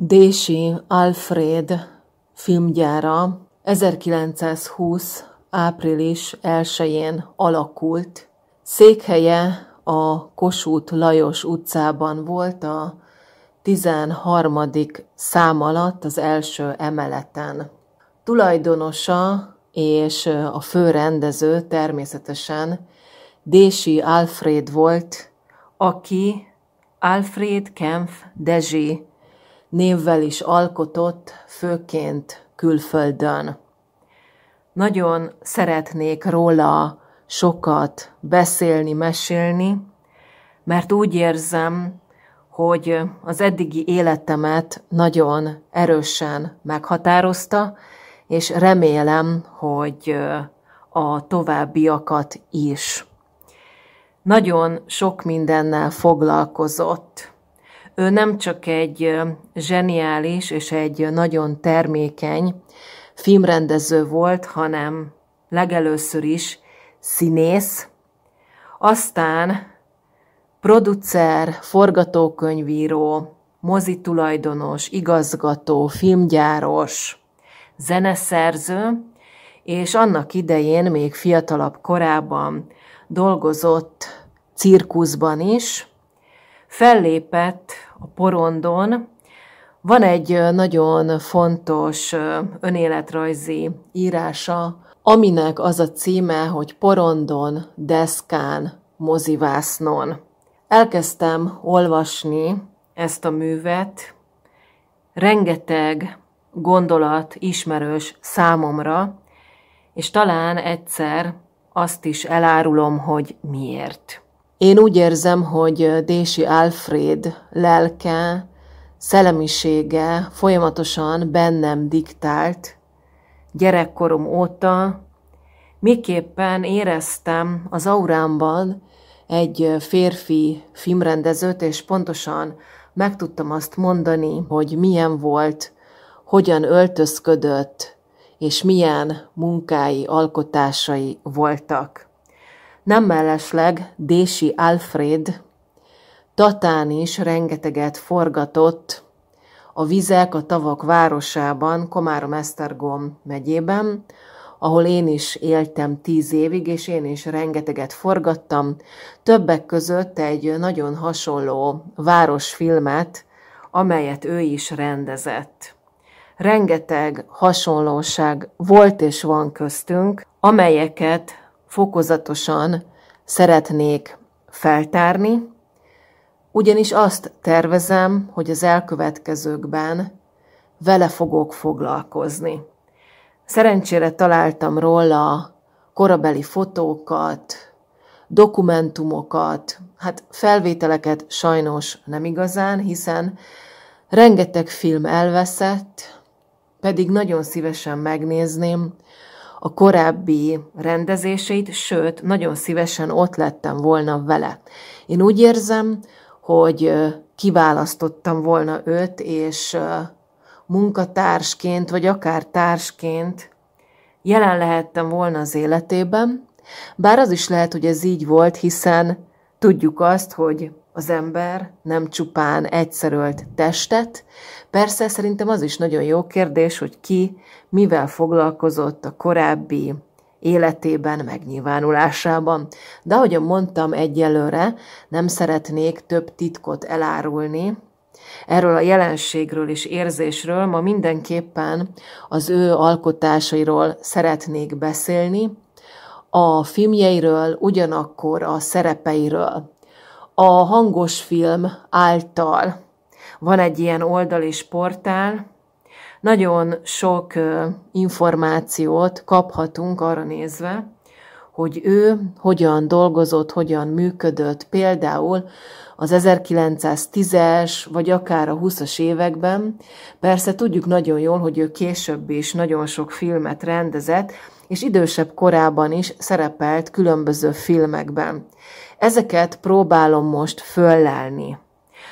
Dési Alfred filmgyára 1920. április 1-én alakult. Székhelye a Kossuth Lajos utcában volt a 13. szám alatt az első emeleten. Tulajdonosa és a főrendező természetesen Dési Alfred volt, aki Alfred Kempf Dezsi névvel is alkotott, főként külföldön. Nagyon szeretnék róla sokat beszélni, mesélni, mert úgy érzem, hogy az eddigi életemet nagyon erősen meghatározta, és remélem, hogy a továbbiakat is. Nagyon sok mindennel foglalkozott ő nem csak egy zseniális és egy nagyon termékeny filmrendező volt, hanem legelőször is színész, aztán producer, forgatókönyvíró, mozitulajdonos, igazgató, filmgyáros, zeneszerző, és annak idején, még fiatalabb korában dolgozott cirkuszban is, fellépett a porondon. Van egy nagyon fontos önéletrajzi írása, aminek az a címe, hogy Porondon, deszkán, mozivásznon. Elkezdtem olvasni ezt a művet, rengeteg gondolat ismerős számomra, és talán egyszer azt is elárulom, hogy miért. Én úgy érzem, hogy Dési Alfred lelke, szellemisége folyamatosan bennem diktált. Gyerekkorom óta miképpen éreztem az aurámban egy férfi filmrendezőt, és pontosan meg tudtam azt mondani, hogy milyen volt, hogyan öltözködött, és milyen munkái, alkotásai voltak. Nem mellesleg Dési Alfred Tatán is rengeteget forgatott a vizek a tavak városában, Komárom-Esztergom megyében, ahol én is éltem tíz évig, és én is rengeteget forgattam. Többek között egy nagyon hasonló városfilmet, amelyet ő is rendezett. Rengeteg hasonlóság volt és van köztünk, amelyeket fokozatosan szeretnék feltárni, ugyanis azt tervezem, hogy az elkövetkezőkben vele fogok foglalkozni. Szerencsére találtam róla korabeli fotókat, dokumentumokat, hát felvételeket sajnos nem igazán, hiszen rengeteg film elveszett, pedig nagyon szívesen megnézném, a korábbi rendezéseit, sőt, nagyon szívesen ott lettem volna vele. Én úgy érzem, hogy kiválasztottam volna őt, és munkatársként, vagy akár társként jelen lehettem volna az életében, bár az is lehet, hogy ez így volt, hiszen tudjuk azt, hogy az ember nem csupán egyszerölt testet. Persze szerintem az is nagyon jó kérdés, hogy ki mivel foglalkozott a korábbi életében, megnyilvánulásában. De ahogyan mondtam egyelőre, nem szeretnék több titkot elárulni, Erről a jelenségről és érzésről ma mindenképpen az ő alkotásairól szeretnék beszélni, a filmjeiről, ugyanakkor a szerepeiről a hangos film által. Van egy ilyen oldal és portál, nagyon sok információt kaphatunk arra nézve, hogy ő hogyan dolgozott, hogyan működött, például az 1910-es, vagy akár a 20-as években. Persze tudjuk nagyon jól, hogy ő később is nagyon sok filmet rendezett, és idősebb korában is szerepelt különböző filmekben. Ezeket próbálom most föllelni.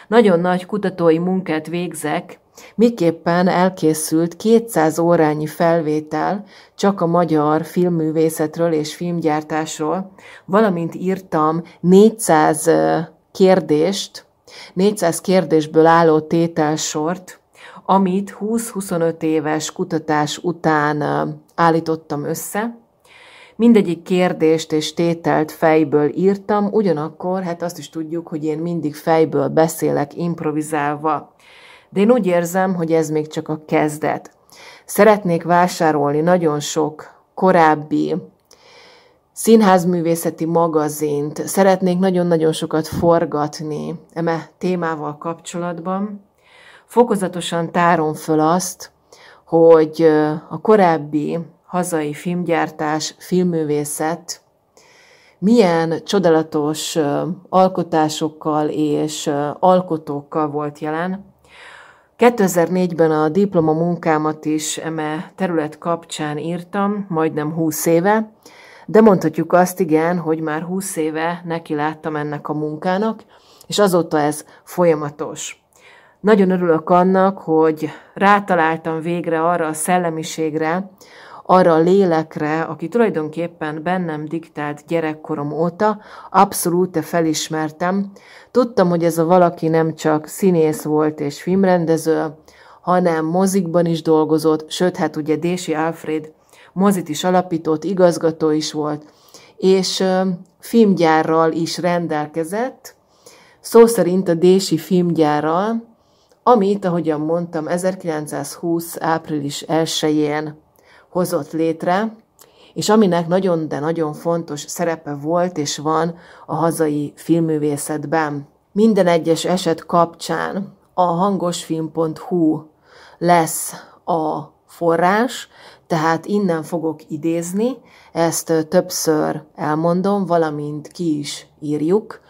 Nagyon nagy kutatói munkát végzek, miképpen elkészült 200 órányi felvétel csak a magyar filmművészetről és filmgyártásról, valamint írtam 400 kérdést, 400 kérdésből álló tételsort, amit 20-25 éves kutatás után állítottam össze. Mindegyik kérdést és tételt fejből írtam, ugyanakkor hát azt is tudjuk, hogy én mindig fejből beszélek, improvizálva. De én úgy érzem, hogy ez még csak a kezdet. Szeretnék vásárolni nagyon sok korábbi színházművészeti magazint, szeretnék nagyon-nagyon sokat forgatni eme témával kapcsolatban. Fokozatosan tárom föl azt, hogy a korábbi hazai filmgyártás, filmművészet milyen csodálatos alkotásokkal és alkotókkal volt jelen. 2004-ben a diploma munkámat is eme terület kapcsán írtam, majdnem 20 éve, de mondhatjuk azt igen, hogy már 20 éve neki láttam ennek a munkának, és azóta ez folyamatos. Nagyon örülök annak, hogy rátaláltam végre arra a szellemiségre, arra a lélekre, aki tulajdonképpen bennem diktált gyerekkorom óta, abszolút felismertem. Tudtam, hogy ez a valaki nem csak színész volt és filmrendező, hanem mozikban is dolgozott, sőt, hát ugye Dési Alfred mozit is alapított, igazgató is volt, és filmgyárral is rendelkezett, szó szerint a Dési filmgyárral, amit, ahogyan mondtam, 1920. április 1-én hozott létre, és aminek nagyon, de nagyon fontos szerepe volt és van a hazai filmművészetben. Minden egyes eset kapcsán a hangosfilm.hu lesz a forrás, tehát innen fogok idézni, ezt többször elmondom, valamint ki is írjuk,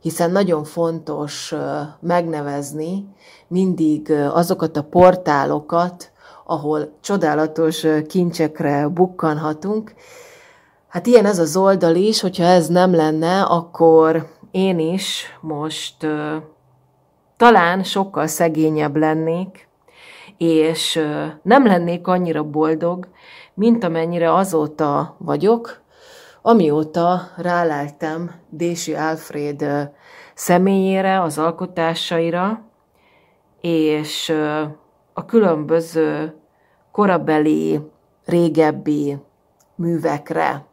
hiszen nagyon fontos megnevezni mindig azokat a portálokat, ahol csodálatos kincsekre bukkanhatunk. Hát ilyen ez az oldal is, hogyha ez nem lenne, akkor én is most talán sokkal szegényebb lennék, és nem lennék annyira boldog, mint amennyire azóta vagyok, amióta ráleltem Dési Alfred uh, személyére, az alkotásaira, és a különböző korabeli, régebbi művekre.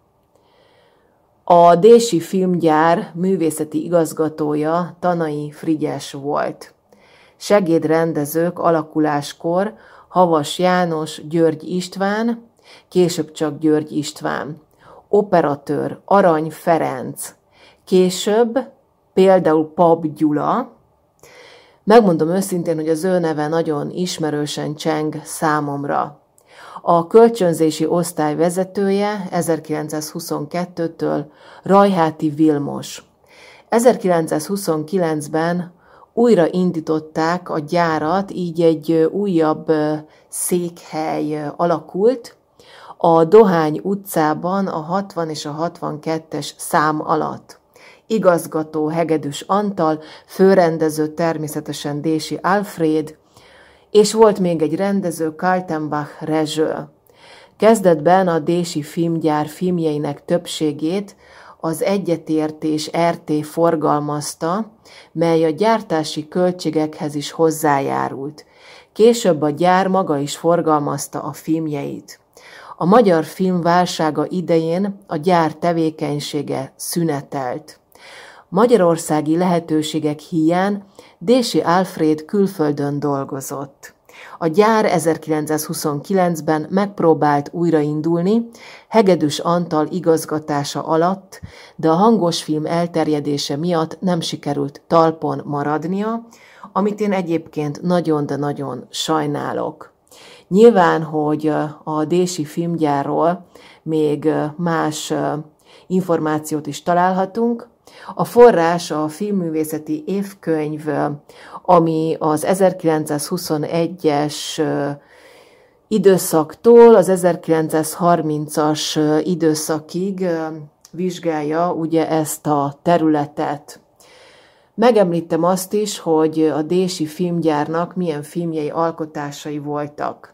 A Dési Filmgyár művészeti igazgatója Tanai Frigyes volt. Segédrendezők alakuláskor Havas János, György István, később csak György István, operatőr Arany Ferenc, később például Pap Gyula, Megmondom őszintén, hogy az ő neve nagyon ismerősen cseng számomra. A kölcsönzési osztály vezetője 1922-től Rajháti Vilmos. 1929-ben újra indították a gyárat, így egy újabb székhely alakult, a Dohány utcában a 60 és a 62-es szám alatt igazgató Hegedűs Antal, főrendező természetesen Dési Alfred, és volt még egy rendező, Kaltenbach Rezső. Kezdetben a Dési filmgyár filmjeinek többségét az Egyetértés RT forgalmazta, mely a gyártási költségekhez is hozzájárult. Később a gyár maga is forgalmazta a filmjeit. A magyar film válsága idején a gyár tevékenysége szünetelt. Magyarországi lehetőségek hiány Dési Alfred külföldön dolgozott. A gyár 1929-ben megpróbált újraindulni, Hegedűs Antal igazgatása alatt, de a hangos film elterjedése miatt nem sikerült talpon maradnia, amit én egyébként nagyon, de nagyon sajnálok. Nyilván, hogy a Dési filmgyárról még más információt is találhatunk, a forrás a filmművészeti évkönyv, ami az 1921-es időszaktól az 1930-as időszakig vizsgálja ugye ezt a területet. Megemlítem azt is, hogy a Dési filmgyárnak milyen filmjei alkotásai voltak.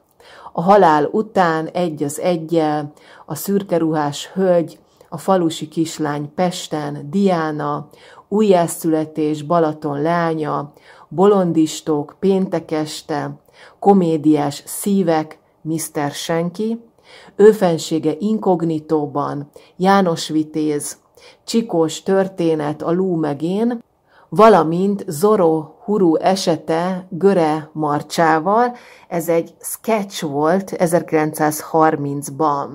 A halál után egy az egyel, a szürkeruhás hölgy, a falusi kislány Pesten, Diana, újjászületés, Balaton lánya, Bolondistok, Péntek este, Komédiás Szívek, Mr. Senki, Őfensége inkognitóban, János Vitéz, Csikós történet a lú megén, valamint Zoro Huru esete Göre Marcsával. Ez egy sketch volt 1930-ban.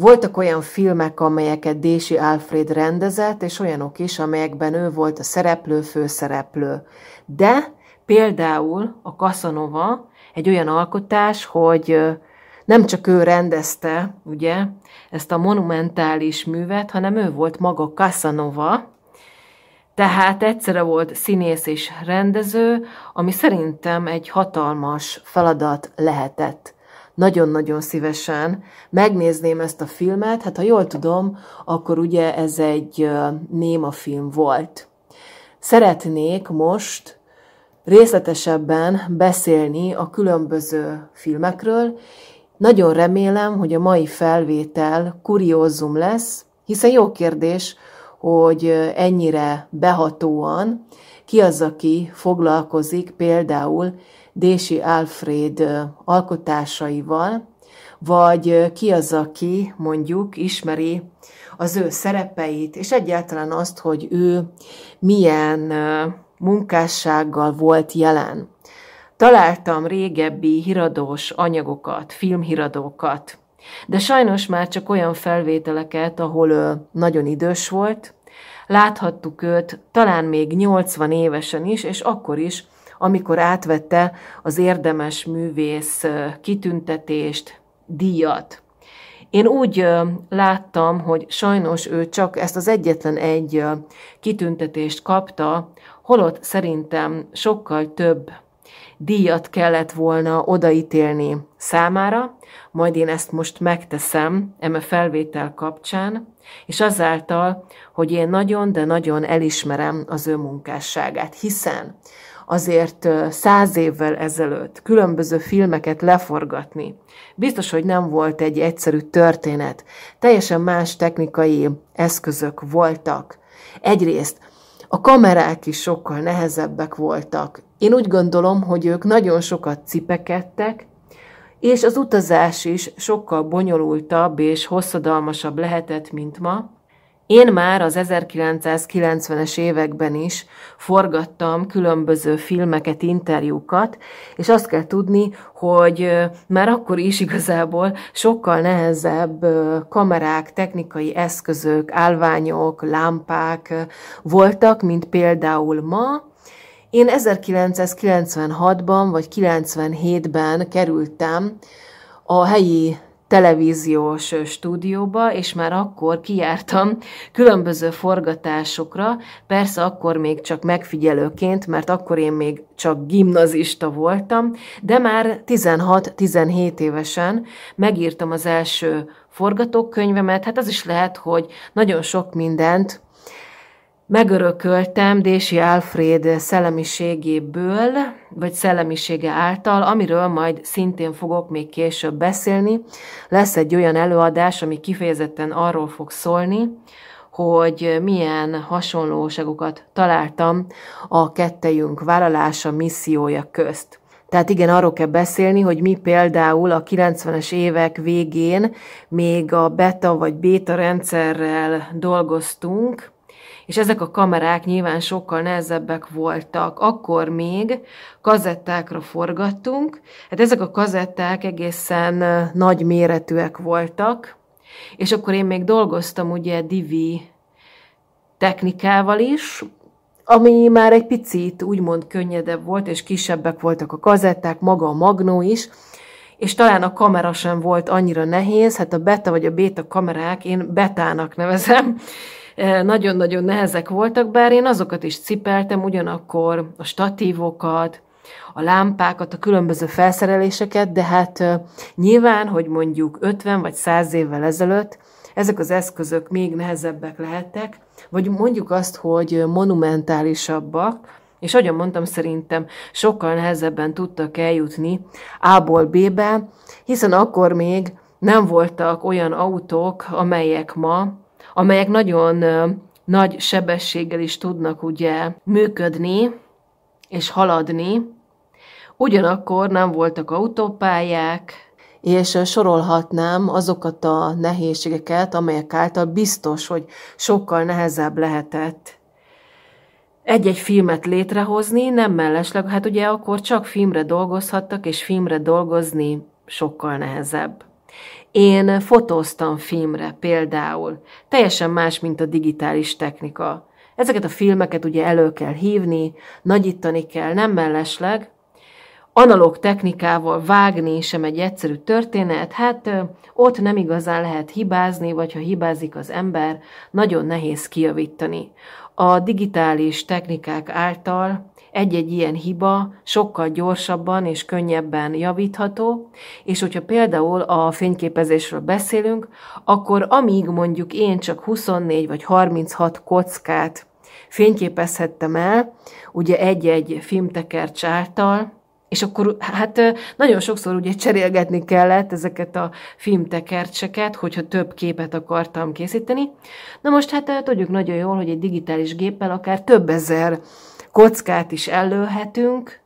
Voltak olyan filmek, amelyeket Dési Alfred rendezett, és olyanok is, amelyekben ő volt a szereplő, főszereplő. De például a Casanova egy olyan alkotás, hogy nem csak ő rendezte, ugye, ezt a monumentális művet, hanem ő volt maga Casanova, tehát egyszerre volt színész és rendező, ami szerintem egy hatalmas feladat lehetett. Nagyon-nagyon szívesen megnézném ezt a filmet, hát ha jól tudom, akkor ugye ez egy néma film volt. Szeretnék most részletesebben beszélni a különböző filmekről. Nagyon remélem, hogy a mai felvétel kuriózum lesz, hiszen jó kérdés, hogy ennyire behatóan ki az, aki foglalkozik például Dési Alfred alkotásaival, vagy ki az, aki mondjuk ismeri az ő szerepeit, és egyáltalán azt, hogy ő milyen munkássággal volt jelen. Találtam régebbi híradós anyagokat, filmhíradókat, de sajnos már csak olyan felvételeket, ahol ő nagyon idős volt, láthattuk őt talán még 80 évesen is, és akkor is, amikor átvette az érdemes művész kitüntetést, díjat. Én úgy láttam, hogy sajnos ő csak ezt az egyetlen egy kitüntetést kapta, holott szerintem sokkal több díjat kellett volna odaítélni számára, majd én ezt most megteszem eme felvétel kapcsán, és azáltal, hogy én nagyon, de nagyon elismerem az ő munkásságát, hiszen azért száz évvel ezelőtt különböző filmeket leforgatni, biztos, hogy nem volt egy egyszerű történet. Teljesen más technikai eszközök voltak. Egyrészt a kamerák is sokkal nehezebbek voltak. Én úgy gondolom, hogy ők nagyon sokat cipekedtek, és az utazás is sokkal bonyolultabb és hosszadalmasabb lehetett, mint ma. Én már az 1990-es években is forgattam különböző filmeket, interjúkat, és azt kell tudni, hogy már akkor is igazából sokkal nehezebb kamerák, technikai eszközök, állványok, lámpák voltak, mint például ma, én 1996-ban vagy 97-ben kerültem a helyi televíziós stúdióba, és már akkor kijártam különböző forgatásokra, persze akkor még csak megfigyelőként, mert akkor én még csak gimnazista voltam, de már 16-17 évesen megírtam az első forgatókönyvemet, hát az is lehet, hogy nagyon sok mindent megörököltem Dési Alfred szellemiségéből, vagy szellemisége által, amiről majd szintén fogok még később beszélni. Lesz egy olyan előadás, ami kifejezetten arról fog szólni, hogy milyen hasonlóságokat találtam a kettejünk vállalása, missziója közt. Tehát igen, arról kell beszélni, hogy mi például a 90-es évek végén még a beta vagy beta rendszerrel dolgoztunk, és ezek a kamerák nyilván sokkal nehezebbek voltak. Akkor még kazettákra forgattunk, hát ezek a kazetták egészen nagy méretűek voltak, és akkor én még dolgoztam ugye divi technikával is, ami már egy picit úgymond könnyedebb volt, és kisebbek voltak a kazetták, maga a magnó is, és talán a kamera sem volt annyira nehéz, hát a beta vagy a beta kamerák, én betának nevezem, nagyon-nagyon nehezek voltak, bár én azokat is cipeltem, ugyanakkor a statívokat, a lámpákat, a különböző felszereléseket, de hát nyilván, hogy mondjuk 50 vagy 100 évvel ezelőtt ezek az eszközök még nehezebbek lehettek, vagy mondjuk azt, hogy monumentálisabbak, és ahogyan mondtam, szerintem sokkal nehezebben tudtak eljutni A-ból B-be, hiszen akkor még nem voltak olyan autók, amelyek ma amelyek nagyon nagy sebességgel is tudnak ugye működni, és haladni. Ugyanakkor nem voltak autópályák, és sorolhatnám azokat a nehézségeket, amelyek által biztos, hogy sokkal nehezebb lehetett egy-egy filmet létrehozni, nem mellesleg, hát ugye akkor csak filmre dolgozhattak, és filmre dolgozni sokkal nehezebb. Én fotóztam filmre például. Teljesen más, mint a digitális technika. Ezeket a filmeket ugye elő kell hívni, nagyítani kell, nem mellesleg. Analóg technikával vágni sem egy egyszerű történet, hát ott nem igazán lehet hibázni, vagy ha hibázik az ember, nagyon nehéz kijavítani. A digitális technikák által egy-egy ilyen hiba sokkal gyorsabban és könnyebben javítható, és hogyha például a fényképezésről beszélünk, akkor amíg mondjuk én csak 24 vagy 36 kockát fényképezhettem el, ugye egy-egy filmtekercs által, és akkor hát nagyon sokszor ugye cserélgetni kellett ezeket a filmtekercseket, hogyha több képet akartam készíteni. Na most hát tudjuk nagyon jól, hogy egy digitális géppel akár több ezer kockát is ellőhetünk.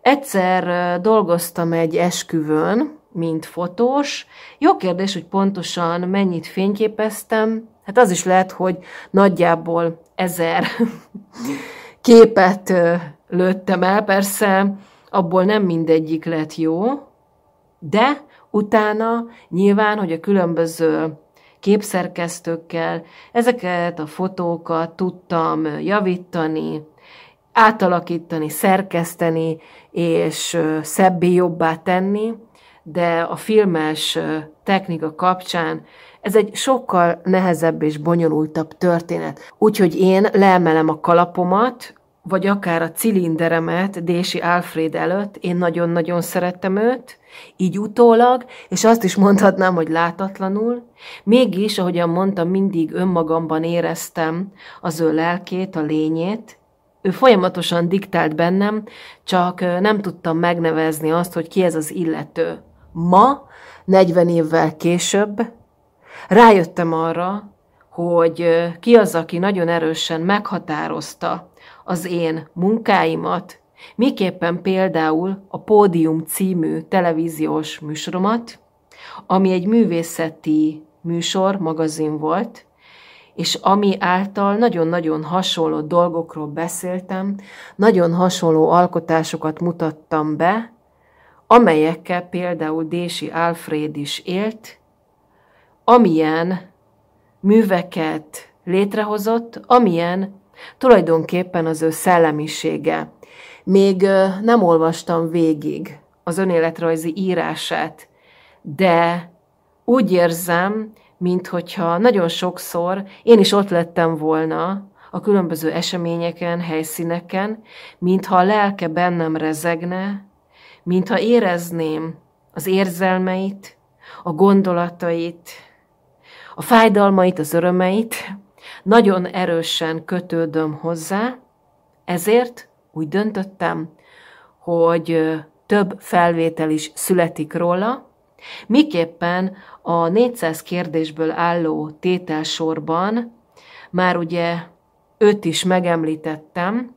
Egyszer dolgoztam egy esküvőn, mint fotós. Jó kérdés, hogy pontosan mennyit fényképeztem. Hát az is lehet, hogy nagyjából ezer képet lőttem el. Persze abból nem mindegyik lett jó, de utána nyilván, hogy a különböző képszerkesztőkkel ezeket a fotókat tudtam javítani, átalakítani, szerkeszteni és szebbé jobbá tenni, de a filmes technika kapcsán ez egy sokkal nehezebb és bonyolultabb történet. Úgyhogy én leemelem a kalapomat, vagy akár a cilinderemet Dési Alfred előtt, én nagyon-nagyon szerettem őt, így utólag, és azt is mondhatnám, hogy látatlanul. Mégis, ahogyan mondtam, mindig önmagamban éreztem az ő lelkét, a lényét. Ő folyamatosan diktált bennem, csak nem tudtam megnevezni azt, hogy ki ez az illető. Ma, 40 évvel később, rájöttem arra, hogy ki az, aki nagyon erősen meghatározta az én munkáimat, miképpen például a Pódium című televíziós műsoromat, ami egy művészeti műsor, magazin volt, és ami által nagyon-nagyon hasonló dolgokról beszéltem, nagyon hasonló alkotásokat mutattam be, amelyekkel például Dési Alfred is élt, amilyen műveket létrehozott, amilyen Tulajdonképpen az ő szellemisége. Még nem olvastam végig az önéletrajzi írását, de úgy érzem, minthogyha nagyon sokszor én is ott lettem volna a különböző eseményeken, helyszíneken, mintha a lelke bennem rezegne, mintha érezném az érzelmeit, a gondolatait, a fájdalmait, az örömeit, nagyon erősen kötődöm hozzá, ezért úgy döntöttem, hogy több felvétel is születik róla, miképpen a 400 kérdésből álló tételsorban már ugye öt is megemlítettem,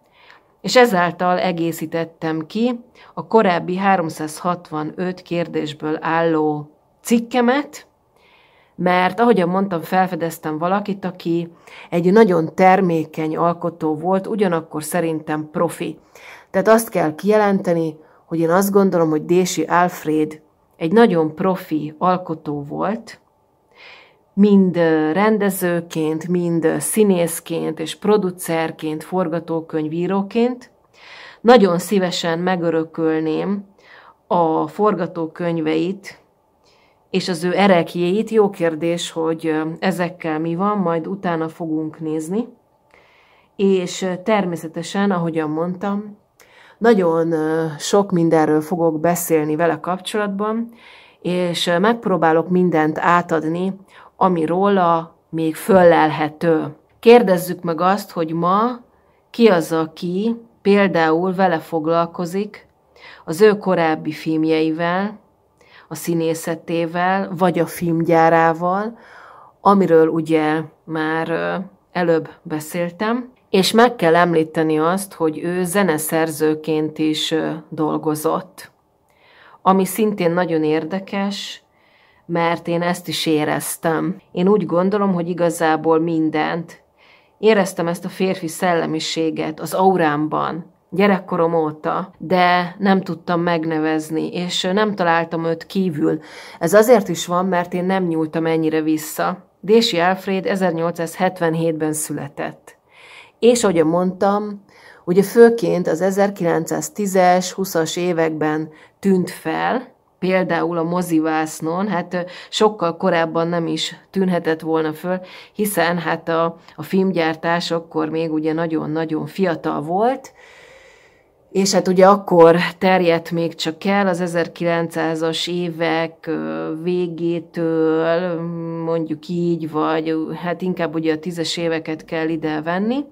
és ezáltal egészítettem ki a korábbi 365 kérdésből álló cikkemet, mert ahogyan mondtam, felfedeztem valakit, aki egy nagyon termékeny alkotó volt, ugyanakkor szerintem profi. Tehát azt kell kijelenteni, hogy én azt gondolom, hogy Dési Alfred egy nagyon profi alkotó volt, mind rendezőként, mind színészként és producerként, forgatókönyvíróként. Nagyon szívesen megörökölném a forgatókönyveit, és az ő erekjéit. Jó kérdés, hogy ezekkel mi van, majd utána fogunk nézni. És természetesen, ahogyan mondtam, nagyon sok mindenről fogok beszélni vele kapcsolatban, és megpróbálok mindent átadni, ami róla még föllelhető. Kérdezzük meg azt, hogy ma ki az, aki például vele foglalkozik, az ő korábbi filmjeivel, a színészetével, vagy a filmgyárával, amiről ugye már előbb beszéltem, És meg kell említeni azt, hogy ő zeneszerzőként is dolgozott. Ami szintén nagyon érdekes, mert én ezt is éreztem. Én úgy gondolom, hogy igazából mindent. Éreztem ezt a férfi szellemiséget az aurámban, gyerekkorom óta, de nem tudtam megnevezni, és nem találtam őt kívül. Ez azért is van, mert én nem nyúltam ennyire vissza. Dési Alfred 1877-ben született. És ahogy mondtam, ugye főként az 1910-es, 20-as években tűnt fel, például a mozivásznon, hát sokkal korábban nem is tűnhetett volna föl, hiszen hát a, a filmgyártás akkor még ugye nagyon-nagyon fiatal volt, és hát ugye akkor terjedt még csak el az 1900-as évek végétől, mondjuk így, vagy hát inkább ugye a tízes éveket kell ide venni.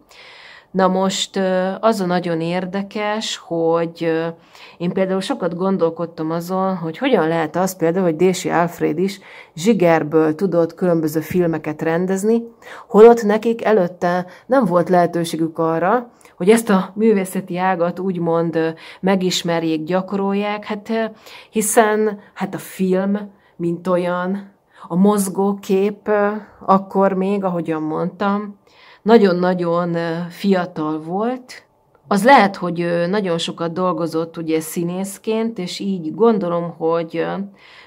Na most az a nagyon érdekes, hogy én például sokat gondolkodtam azon, hogy hogyan lehet az például, hogy Dési Alfred is zsigerből tudott különböző filmeket rendezni, holott nekik előtte nem volt lehetőségük arra, hogy ezt a művészeti ágat úgymond megismerjék, gyakorolják, hát hiszen hát a film, mint olyan, a mozgókép akkor még, ahogyan mondtam, nagyon-nagyon fiatal volt, az lehet, hogy nagyon sokat dolgozott ugye színészként, és így gondolom, hogy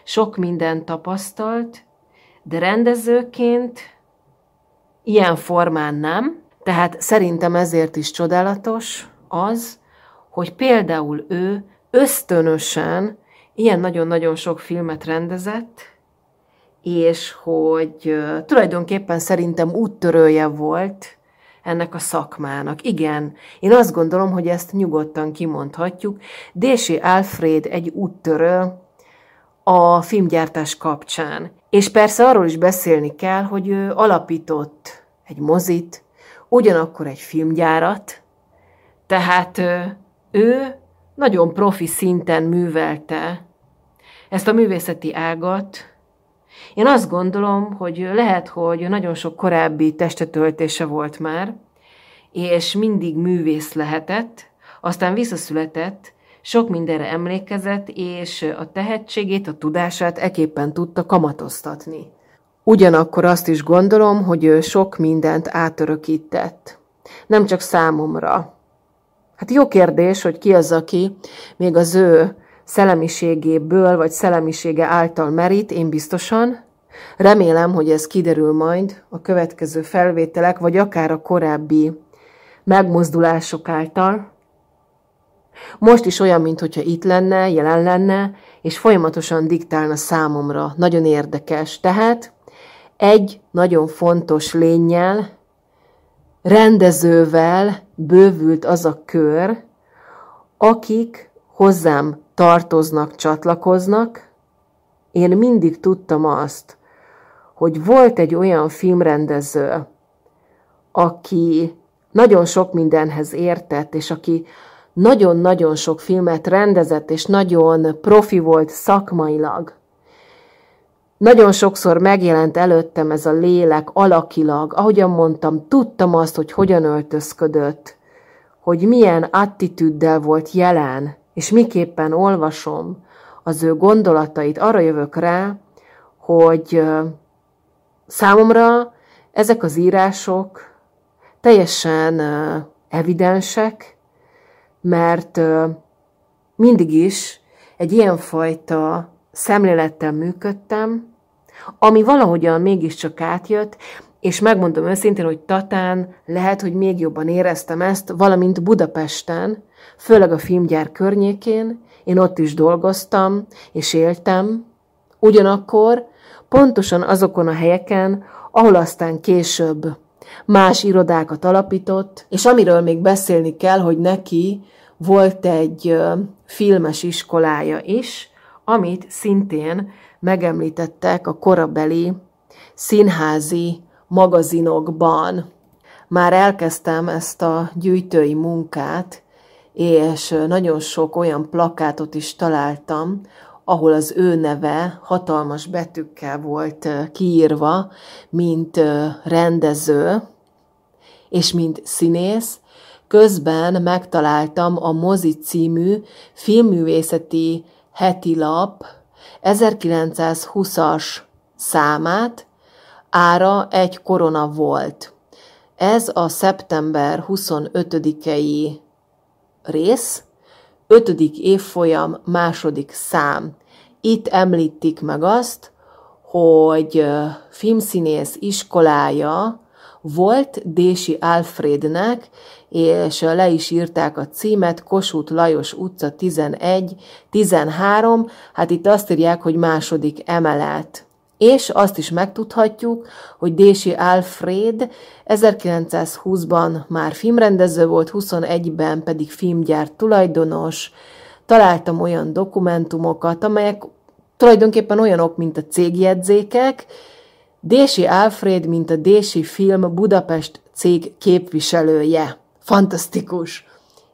sok mindent tapasztalt, de rendezőként ilyen formán nem. Tehát szerintem ezért is csodálatos az, hogy például ő ösztönösen ilyen nagyon-nagyon sok filmet rendezett, és hogy tulajdonképpen szerintem úttörője volt ennek a szakmának. Igen, én azt gondolom, hogy ezt nyugodtan kimondhatjuk. Dési Alfred egy úttörő a filmgyártás kapcsán. És persze arról is beszélni kell, hogy ő alapított egy mozit, ugyanakkor egy filmgyárat, tehát ő nagyon profi szinten művelte ezt a művészeti ágat. Én azt gondolom, hogy lehet, hogy nagyon sok korábbi testetöltése volt már, és mindig művész lehetett, aztán visszaszületett, sok mindenre emlékezett, és a tehetségét, a tudását eképpen tudta kamatoztatni. Ugyanakkor azt is gondolom, hogy ő sok mindent átörökített. Nem csak számomra. Hát jó kérdés, hogy ki az, aki még az ő szellemiségéből vagy szellemisége által merít, én biztosan. Remélem, hogy ez kiderül majd a következő felvételek, vagy akár a korábbi megmozdulások által. Most is olyan, mintha itt lenne, jelen lenne, és folyamatosan diktálna számomra. Nagyon érdekes. Tehát egy nagyon fontos lényel, rendezővel bővült az a kör, akik hozzám tartoznak, csatlakoznak. Én mindig tudtam azt, hogy volt egy olyan filmrendező, aki nagyon sok mindenhez értett, és aki nagyon-nagyon sok filmet rendezett, és nagyon profi volt szakmailag. Nagyon sokszor megjelent előttem ez a lélek alakilag, ahogyan mondtam, tudtam azt, hogy hogyan öltözködött, hogy milyen attitűddel volt jelen, és miképpen olvasom az ő gondolatait, arra jövök rá, hogy számomra ezek az írások teljesen evidensek, mert mindig is egy ilyenfajta szemlélettel működtem, ami valahogyan mégiscsak átjött, és megmondom őszintén, hogy Tatán lehet, hogy még jobban éreztem ezt, valamint Budapesten, főleg a filmgyár környékén, én ott is dolgoztam, és éltem, ugyanakkor pontosan azokon a helyeken, ahol aztán később más irodákat alapított, és amiről még beszélni kell, hogy neki volt egy filmes iskolája is, amit szintén megemlítettek a korabeli színházi magazinokban. Már elkezdtem ezt a gyűjtői munkát, és nagyon sok olyan plakátot is találtam, ahol az ő neve hatalmas betűkkel volt kiírva, mint rendező, és mint színész, közben megtaláltam a Mozi című filmművészeti heti lap 1920-as számát, ára egy korona volt. Ez a szeptember 25-i rész, ötödik évfolyam második szám. Itt említik meg azt, hogy filmszínész iskolája volt Dési Alfrednek, és le is írták a címet, Kossuth Lajos utca 11, 13, hát itt azt írják, hogy második emelet. És azt is megtudhatjuk, hogy Dési Alfred 1920-ban már filmrendező volt, 21-ben pedig filmgyárt tulajdonos. Találtam olyan dokumentumokat, amelyek tulajdonképpen olyanok, mint a cégjegyzékek. Dési Alfred, mint a Dési Film Budapest cég képviselője. Fantasztikus!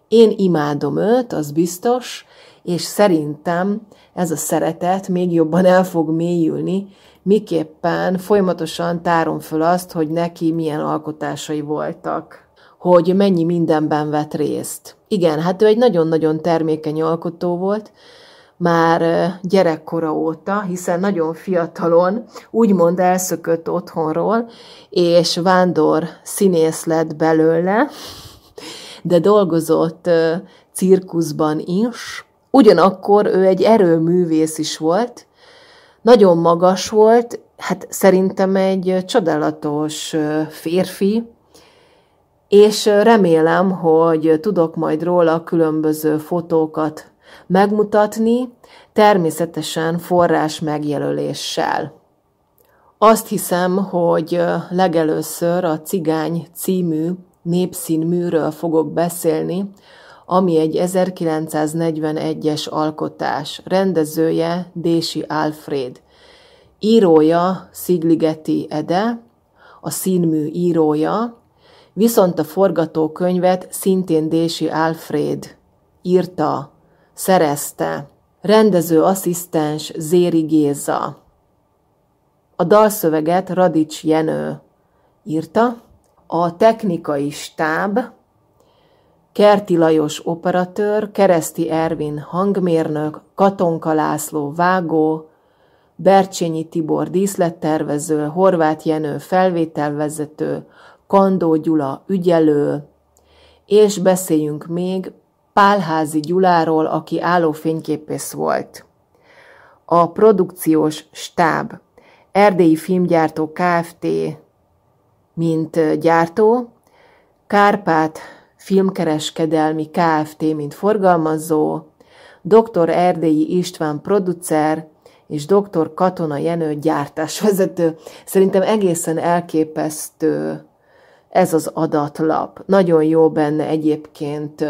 Én imádom őt, az biztos, és szerintem ez a szeretet még jobban el fog mélyülni, miképpen folyamatosan tárom föl azt, hogy neki milyen alkotásai voltak, hogy mennyi mindenben vett részt. Igen, hát ő egy nagyon-nagyon termékeny alkotó volt, már gyerekkora óta, hiszen nagyon fiatalon úgymond elszökött otthonról, és vándor színész lett belőle, de dolgozott cirkuszban is. Ugyanakkor ő egy erőművész is volt, nagyon magas volt, hát szerintem egy csodálatos férfi, és remélem, hogy tudok majd róla különböző fotókat megmutatni, természetesen forrás megjelöléssel. Azt hiszem, hogy legelőször a Cigány című népszínműről fogok beszélni, ami egy 1941-es alkotás, rendezője Dési Alfred, írója Szigligeti Ede, a színmű írója, viszont a forgatókönyvet szintén Dési Alfred írta, szerezte, rendező asszisztens Zéri Géza. A dalszöveget Radics Jenő írta, a technikai stáb Kerti Lajos operatőr, Kereszti Ervin hangmérnök, Katonka László vágó, Bercsényi Tibor díszlettervező, Horváth Jenő felvételvezető, Kandó Gyula ügyelő, és beszéljünk még Pálházi Gyuláról, aki álló fényképész volt. A produkciós stáb Erdélyi Filmgyártó Kft. mint gyártó, Kárpát Filmkereskedelmi Kft. mint forgalmazó, dr. Erdélyi István producer, és dr. Katona Jenő gyártásvezető. Szerintem egészen elképesztő ez az adatlap. Nagyon jó benne egyébként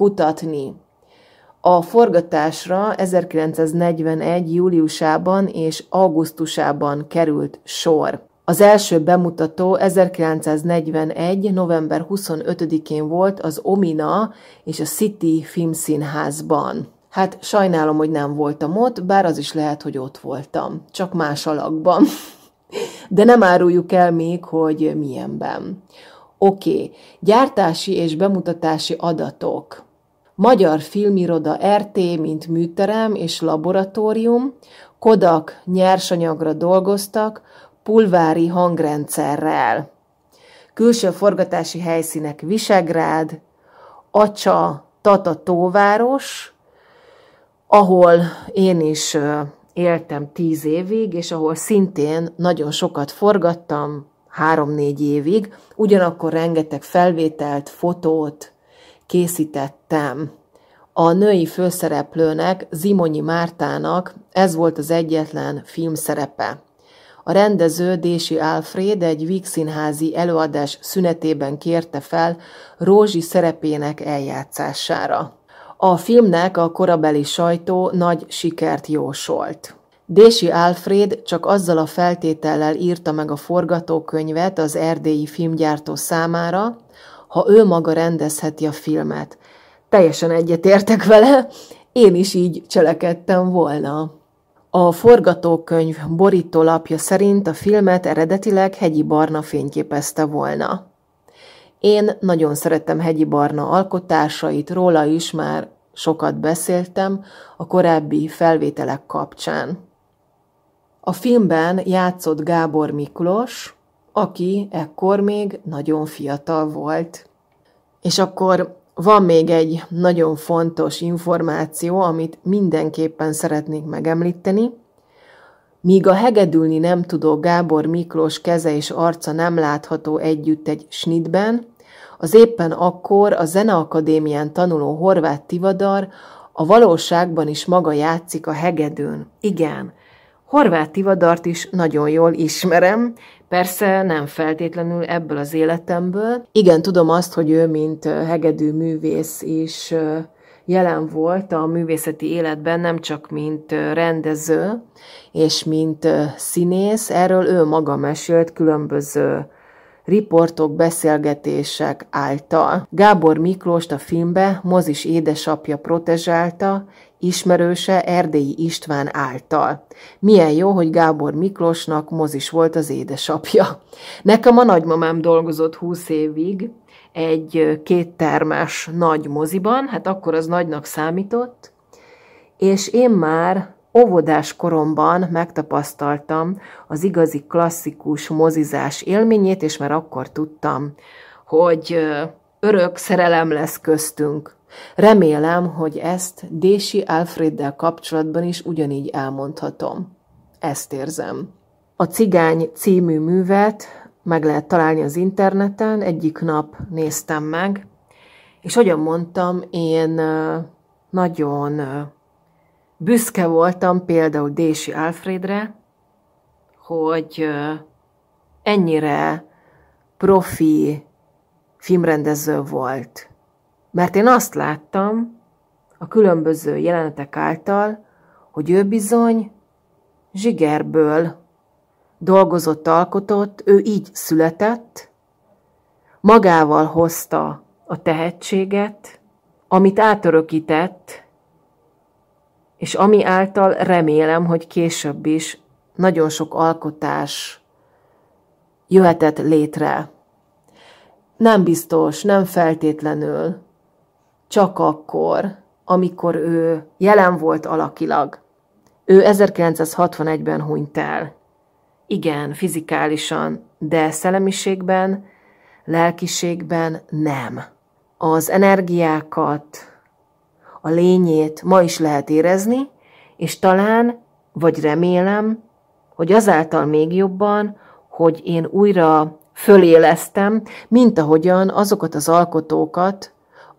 kutatni. A forgatásra 1941. júliusában és augusztusában került sor. Az első bemutató 1941. november 25-én volt az Omina és a City Filmszínházban. Hát sajnálom, hogy nem voltam ott, bár az is lehet, hogy ott voltam, csak más alakban. De nem áruljuk el még, hogy milyenben. Oké, okay. gyártási és bemutatási adatok. Magyar Filmiroda RT, mint műterem és laboratórium, Kodak nyersanyagra dolgoztak, pulvári hangrendszerrel. Külső forgatási helyszínek Visegrád, Acsa, Tata tóváros, ahol én is éltem tíz évig, és ahol szintén nagyon sokat forgattam, három-négy évig, ugyanakkor rengeteg felvételt, fotót készítettem. A női főszereplőnek, Zimonyi Mártának ez volt az egyetlen filmszerepe. A rendező Dési Alfred egy Víg színházi előadás szünetében kérte fel Rózsi szerepének eljátszására. A filmnek a korabeli sajtó nagy sikert jósolt. Dési Alfred csak azzal a feltétellel írta meg a forgatókönyvet az erdélyi filmgyártó számára, ha ő maga rendezheti a filmet. Teljesen egyetértek vele, én is így cselekedtem volna. A forgatókönyv borítólapja szerint a filmet eredetileg Hegyi Barna fényképezte volna. Én nagyon szeretem Hegyi Barna alkotásait, róla is már sokat beszéltem a korábbi felvételek kapcsán. A filmben játszott Gábor Miklós, aki ekkor még nagyon fiatal volt. És akkor van még egy nagyon fontos információ, amit mindenképpen szeretnék megemlíteni. Míg a hegedülni nem tudó Gábor Miklós keze és arca nem látható együtt egy snitben, az éppen akkor a Zeneakadémián tanuló horvát Tivadar a valóságban is maga játszik a hegedűn. Igen, Horváth Tivadart is nagyon jól ismerem, persze nem feltétlenül ebből az életemből. Igen, tudom azt, hogy ő, mint hegedű művész is jelen volt a művészeti életben, nem csak mint rendező és mint színész, erről ő maga mesélt különböző riportok, beszélgetések által. Gábor Miklóst a filmbe mozis édesapja protezsálta, ismerőse Erdélyi István által. Milyen jó, hogy Gábor Miklósnak mozis volt az édesapja. Nekem a nagymamám dolgozott húsz évig egy kéttermes nagy moziban, hát akkor az nagynak számított, és én már óvodás koromban megtapasztaltam az igazi klasszikus mozizás élményét, és már akkor tudtam, hogy örök szerelem lesz köztünk. Remélem, hogy ezt Dési Alfreddel kapcsolatban is ugyanígy elmondhatom. Ezt érzem. A Cigány című művet meg lehet találni az interneten, egyik nap néztem meg, és hogyan mondtam, én nagyon büszke voltam például Dési Alfredre, hogy ennyire profi filmrendező volt. Mert én azt láttam a különböző jelenetek által, hogy ő bizony zsigerből dolgozott, alkotott, ő így született, magával hozta a tehetséget, amit átörökített, és ami által remélem, hogy később is nagyon sok alkotás jöhetett létre. Nem biztos, nem feltétlenül, csak akkor, amikor ő jelen volt alakilag. Ő 1961-ben hunyt el. Igen, fizikálisan, de szellemiségben, lelkiségben nem. Az energiákat, a lényét ma is lehet érezni, és talán, vagy remélem, hogy azáltal még jobban, hogy én újra föléleztem, mint ahogyan azokat az alkotókat,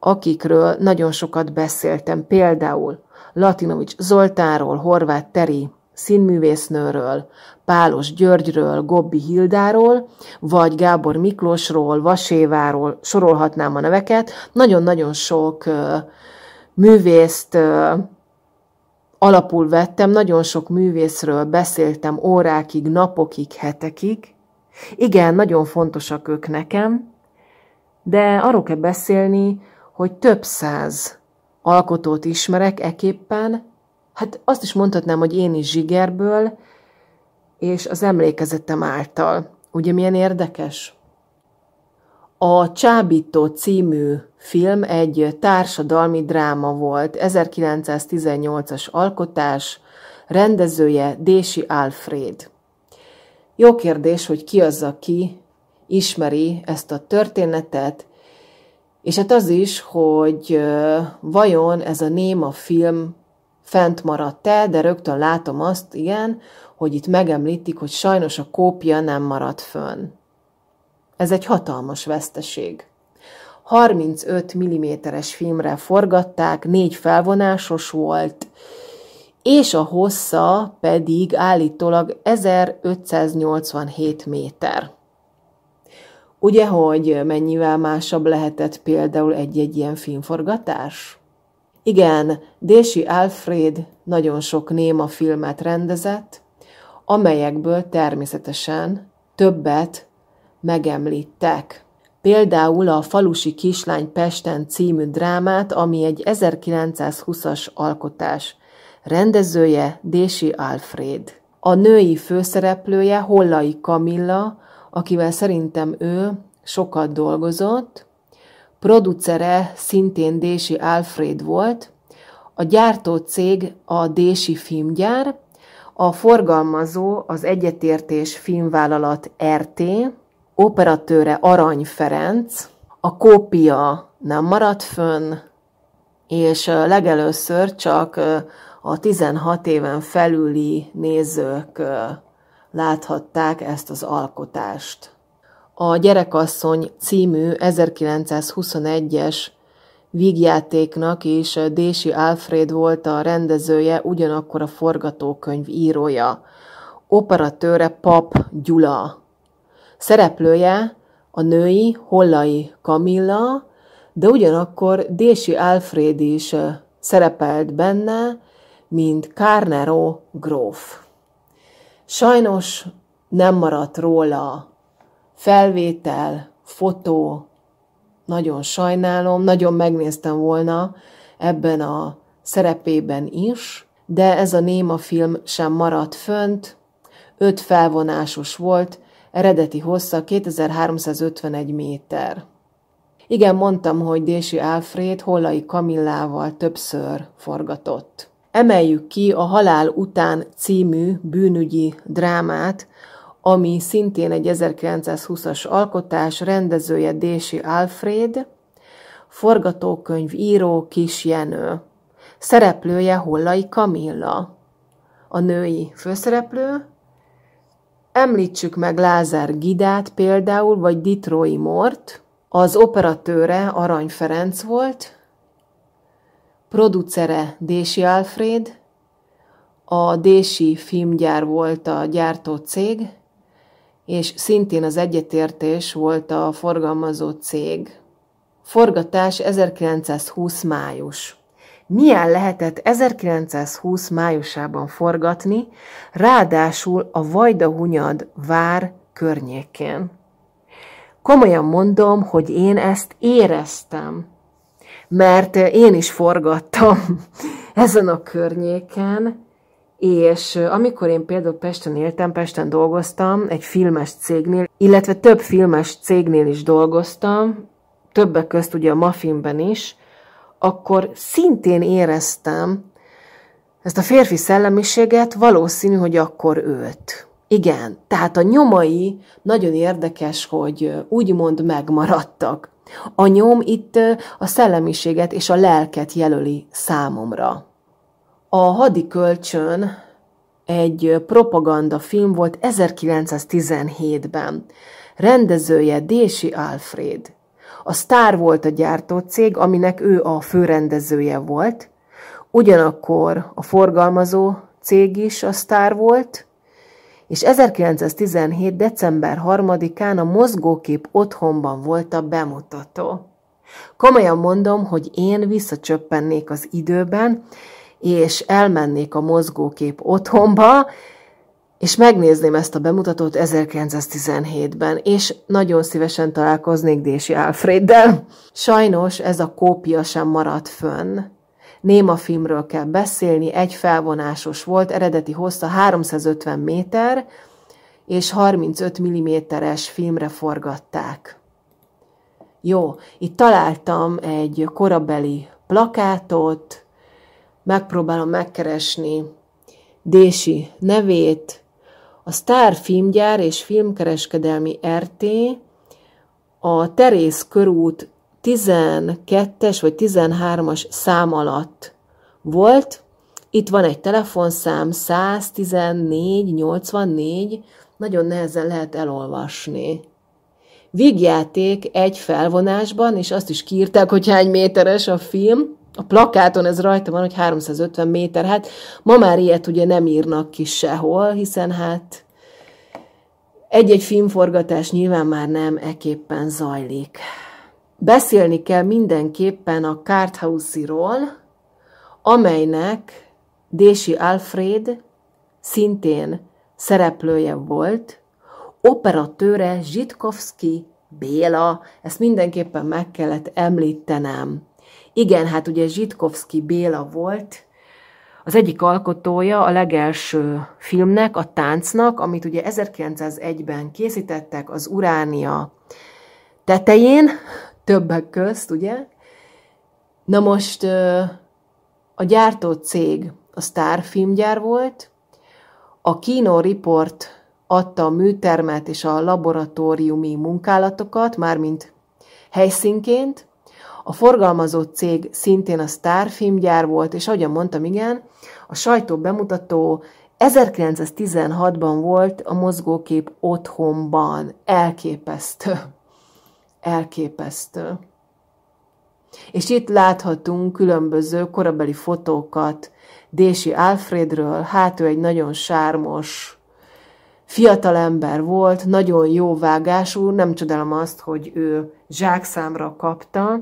akikről nagyon sokat beszéltem, például Latinovics Zoltánról, Horváth Teri színművésznőről, Pálos Györgyről, Gobbi Hildáról, vagy Gábor Miklósról, Vaséváról, sorolhatnám a neveket. Nagyon-nagyon sok művészt alapul vettem, nagyon sok művészről beszéltem órákig, napokig, hetekig. Igen, nagyon fontosak ők nekem, de arról kell beszélni, hogy több száz alkotót ismerek eképpen, hát azt is mondhatnám, hogy én is zsigerből, és az emlékezetem által. Ugye milyen érdekes? A Csábító című film egy társadalmi dráma volt, 1918-as alkotás, rendezője Dési Alfred. Jó kérdés, hogy ki az, aki ismeri ezt a történetet, és hát az is, hogy vajon ez a néma film fent maradt-e, de rögtön látom azt, igen, hogy itt megemlítik, hogy sajnos a kópia nem maradt fönn. Ez egy hatalmas veszteség. 35 mm-es filmre forgatták, négy felvonásos volt, és a hossza pedig állítólag 1587 méter. Ugye, hogy mennyivel másabb lehetett például egy-egy ilyen filmforgatás? Igen, Dési Alfred nagyon sok néma filmet rendezett, amelyekből természetesen többet megemlítek. Például a Falusi kislány Pesten című drámát, ami egy 1920-as alkotás. Rendezője Dési Alfred. A női főszereplője Hollai Kamilla, akivel szerintem ő sokat dolgozott, producere szintén Dési Alfred volt, a gyártó cég a Dési Filmgyár, a forgalmazó az Egyetértés Filmvállalat RT, operatőre Arany Ferenc, a kópia nem maradt fönn, és legelőször csak a 16 éven felüli nézők láthatták ezt az alkotást. A Gyerekasszony című 1921-es vígjátéknak is Dési Alfred volt a rendezője, ugyanakkor a forgatókönyv írója. Operatőre Pap Gyula. Szereplője a női Hollai Kamilla, de ugyanakkor Dési Alfred is szerepelt benne, mint Carnero gróf. Sajnos nem maradt róla felvétel, fotó, nagyon sajnálom, nagyon megnéztem volna ebben a szerepében is, de ez a néma film sem maradt fönt, öt felvonásos volt, eredeti hossza 2351 méter. Igen, mondtam, hogy Dési Alfred Hollai Kamillával többször forgatott. Emeljük ki a Halál után című bűnügyi drámát, ami szintén egy 1920-as alkotás, rendezője Dési Alfred, forgatókönyv író Kis Jenő, szereplője Hollai Kamilla, a női főszereplő, Említsük meg Lázár Gidát például, vagy Ditrói Mort, az operatőre Arany Ferenc volt, producere Dési Alfred, a Dési filmgyár volt a gyártó cég, és szintén az egyetértés volt a forgalmazó cég. Forgatás 1920 május. Milyen lehetett 1920 májusában forgatni, ráadásul a Vajdahunyad vár környékén? Komolyan mondom, hogy én ezt éreztem, mert én is forgattam ezen a környéken, és amikor én például Pesten éltem, Pesten dolgoztam, egy filmes cégnél, illetve több filmes cégnél is dolgoztam, többek közt ugye a Muffinben is, akkor szintén éreztem ezt a férfi szellemiséget, valószínű, hogy akkor őt. Igen, tehát a nyomai nagyon érdekes, hogy úgymond megmaradtak. A nyom itt a szellemiséget és a lelket jelöli számomra. A Hadi Kölcsön egy propaganda film volt 1917-ben. Rendezője Dési Alfred. A Star volt a gyártócég, aminek ő a főrendezője volt. Ugyanakkor a forgalmazó cég is a Star volt, és 1917. december 3-án a mozgókép otthonban volt a bemutató. Komolyan mondom, hogy én visszacsöppennék az időben, és elmennék a mozgókép otthonba, és megnézném ezt a bemutatót 1917-ben, és nagyon szívesen találkoznék Dési Alfreddel. Sajnos ez a kópia sem maradt fönn. Néma filmről kell beszélni, egy felvonásos volt, eredeti hossza 350 méter, és 35 mm-es filmre forgatták. Jó, itt találtam egy korabeli plakátot, megpróbálom megkeresni Dési nevét, a Star Filmgyár és Filmkereskedelmi RT a Terész körút 12-es vagy 13-as szám alatt volt. Itt van egy telefonszám 114 84, nagyon nehezen lehet elolvasni. Vígjáték egy felvonásban, és azt is kiírták, hogy hány méteres a film, a plakáton ez rajta van, hogy 350 méter. Hát ma már ilyet ugye nem írnak ki sehol, hiszen hát egy-egy filmforgatás nyilván már nem eképpen zajlik. Beszélni kell mindenképpen a Karthouse-ról, amelynek Dési Alfred szintén szereplője volt, operatőre Zsitkovszki Béla, ezt mindenképpen meg kellett említenem. Igen, hát ugye Zsitkovszki Béla volt az egyik alkotója a legelső filmnek, a táncnak, amit ugye 1901-ben készítettek, az Uránia tetején, többek közt, ugye? Na most a gyártó cég a Star filmgyár volt, a Kino Report adta a műtermet és a laboratóriumi munkálatokat, mármint helyszínként, a forgalmazó cég szintén a Star filmgyár volt, és ahogyan mondtam, igen, a sajtó bemutató 1916-ban volt a mozgókép otthonban. Elképesztő. Elképesztő. És itt láthatunk különböző korabeli fotókat Dési Alfredről, hát ő egy nagyon sármos, fiatal ember volt, nagyon jó vágású, nem csodálom azt, hogy ő zsákszámra kapta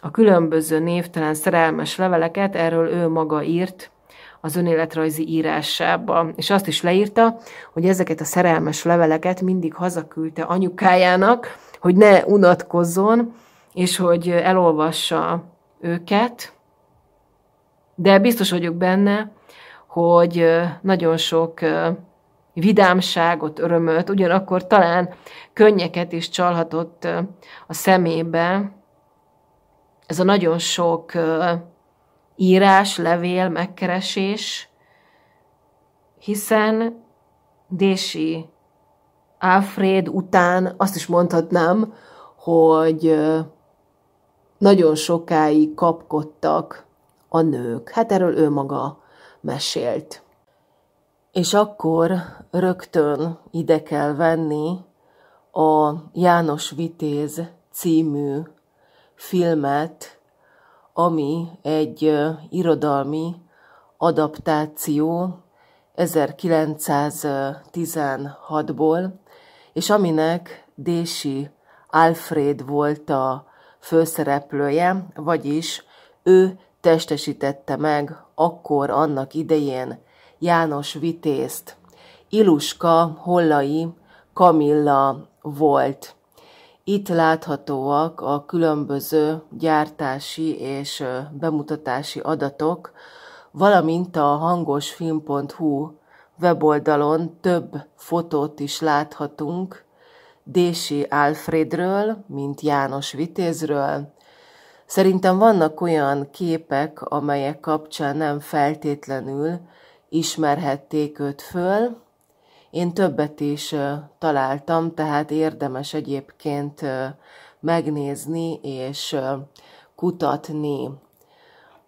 a különböző névtelen szerelmes leveleket, erről ő maga írt az önéletrajzi írásába, és azt is leírta, hogy ezeket a szerelmes leveleket mindig hazaküldte anyukájának, hogy ne unatkozzon, és hogy elolvassa őket, de biztos vagyok benne, hogy nagyon sok vidámságot, örömöt, ugyanakkor talán könnyeket is csalhatott a szemébe. Ez a nagyon sok írás, levél, megkeresés, hiszen Dési Alfred után azt is mondhatnám, hogy nagyon sokáig kapkodtak a nők. Hát erről ő maga mesélt. És akkor rögtön ide kell venni a János Vitéz című filmet, ami egy irodalmi adaptáció 1916-ból, és aminek Dési Alfred volt a főszereplője, vagyis ő testesítette meg akkor annak idején János Vitézt. Iluska Hollai Kamilla volt. Itt láthatóak a különböző gyártási és bemutatási adatok, valamint a hangosfilm.hu weboldalon több fotót is láthatunk Dési Alfredről, mint János Vitézről. Szerintem vannak olyan képek, amelyek kapcsán nem feltétlenül ismerhették őt föl. Én többet is találtam, tehát érdemes egyébként megnézni és kutatni.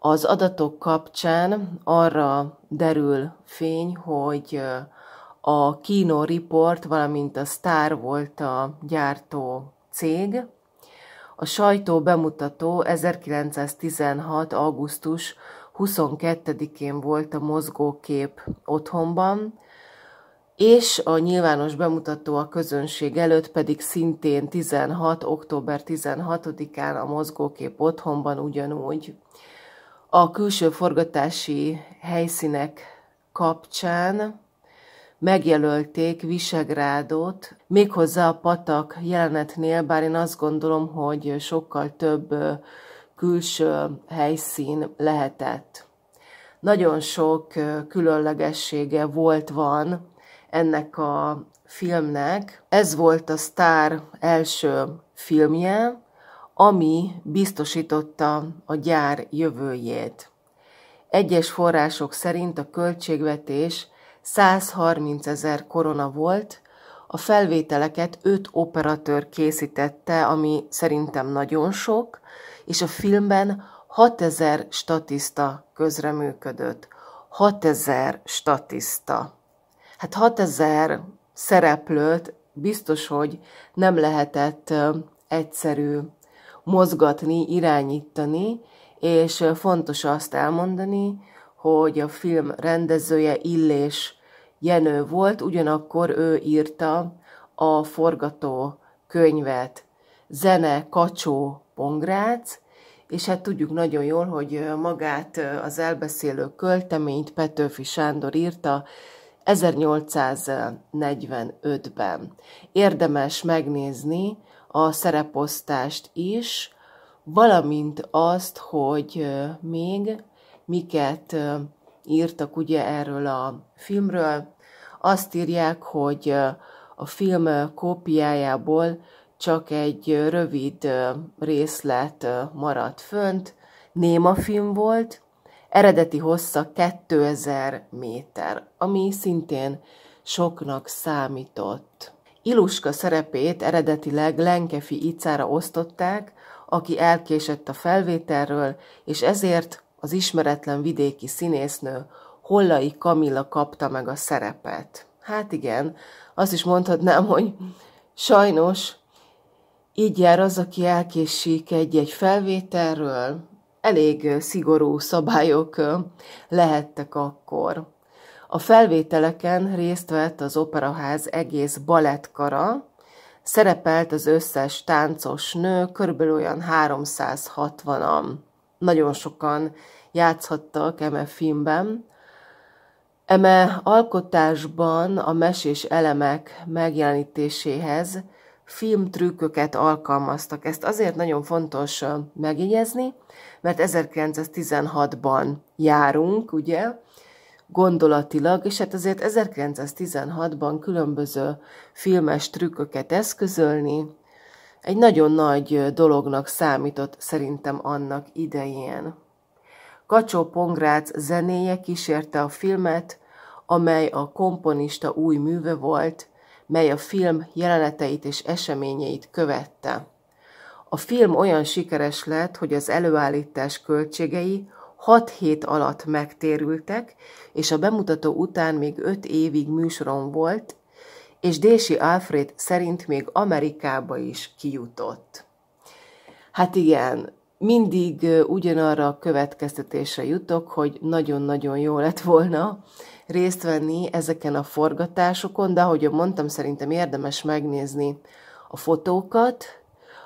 Az adatok kapcsán arra derül fény, hogy a Kino Report, valamint a Star volt a gyártó cég. A sajtó bemutató 1916. augusztus 22-én volt a mozgókép otthonban, és a nyilvános bemutató a közönség előtt pedig szintén 16. október 16-án a mozgókép otthonban ugyanúgy. A külső forgatási helyszínek kapcsán megjelölték Visegrádot, méghozzá a patak jelenetnél, bár én azt gondolom, hogy sokkal több külső helyszín lehetett. Nagyon sok különlegessége volt, van ennek a filmnek. Ez volt a sztár első filmje, ami biztosította a gyár jövőjét. Egyes források szerint a költségvetés 130 ezer korona volt, a felvételeket öt operatőr készítette, ami szerintem nagyon sok, és a filmben 6000 statiszta közreműködött. 6000 statiszta. Hát 6000 szereplőt biztos, hogy nem lehetett egyszerű mozgatni, irányítani, és fontos azt elmondani, hogy a film rendezője Illés Jenő volt, ugyanakkor ő írta a forgató könyvet. Zene Kacsó Pongrác, és hát tudjuk nagyon jól, hogy magát az elbeszélő költeményt Petőfi Sándor írta 1845-ben. Érdemes megnézni a szereposztást is, valamint azt, hogy még miket írtak ugye erről a filmről. Azt írják, hogy a film kópiájából csak egy rövid részlet maradt fönt, néma film volt, eredeti hossza 2000 méter, ami szintén soknak számított. Iluska szerepét eredetileg Lenkefi Icára osztották, aki elkésett a felvételről, és ezért az ismeretlen vidéki színésznő Hollai Kamilla kapta meg a szerepet. Hát igen, azt is mondhatnám, hogy sajnos így jár az, aki elkésik egy-egy felvételről, elég szigorú szabályok lehettek akkor. A felvételeken részt vett az operaház egész balettkara, szerepelt az összes táncos nő, körülbelül olyan 360-an. Nagyon sokan játszhattak eme filmben. Eme alkotásban a mesés elemek megjelenítéséhez filmtrükköket alkalmaztak. Ezt azért nagyon fontos megjegyezni, mert 1916-ban járunk, ugye, gondolatilag, és hát azért 1916-ban különböző filmes trükköket eszközölni egy nagyon nagy dolognak számított szerintem annak idején. Kacsó Pongrác zenéje kísérte a filmet, amely a komponista új műve volt, mely a film jeleneteit és eseményeit követte. A film olyan sikeres lett, hogy az előállítás költségei hat hét alatt megtérültek, és a bemutató után még öt évig műsoron volt, és Dési Alfred szerint még Amerikába is kijutott. Hát igen, mindig ugyanarra a következtetésre jutok, hogy nagyon-nagyon jó lett volna részt venni ezeken a forgatásokon, de ahogy mondtam, szerintem érdemes megnézni a fotókat,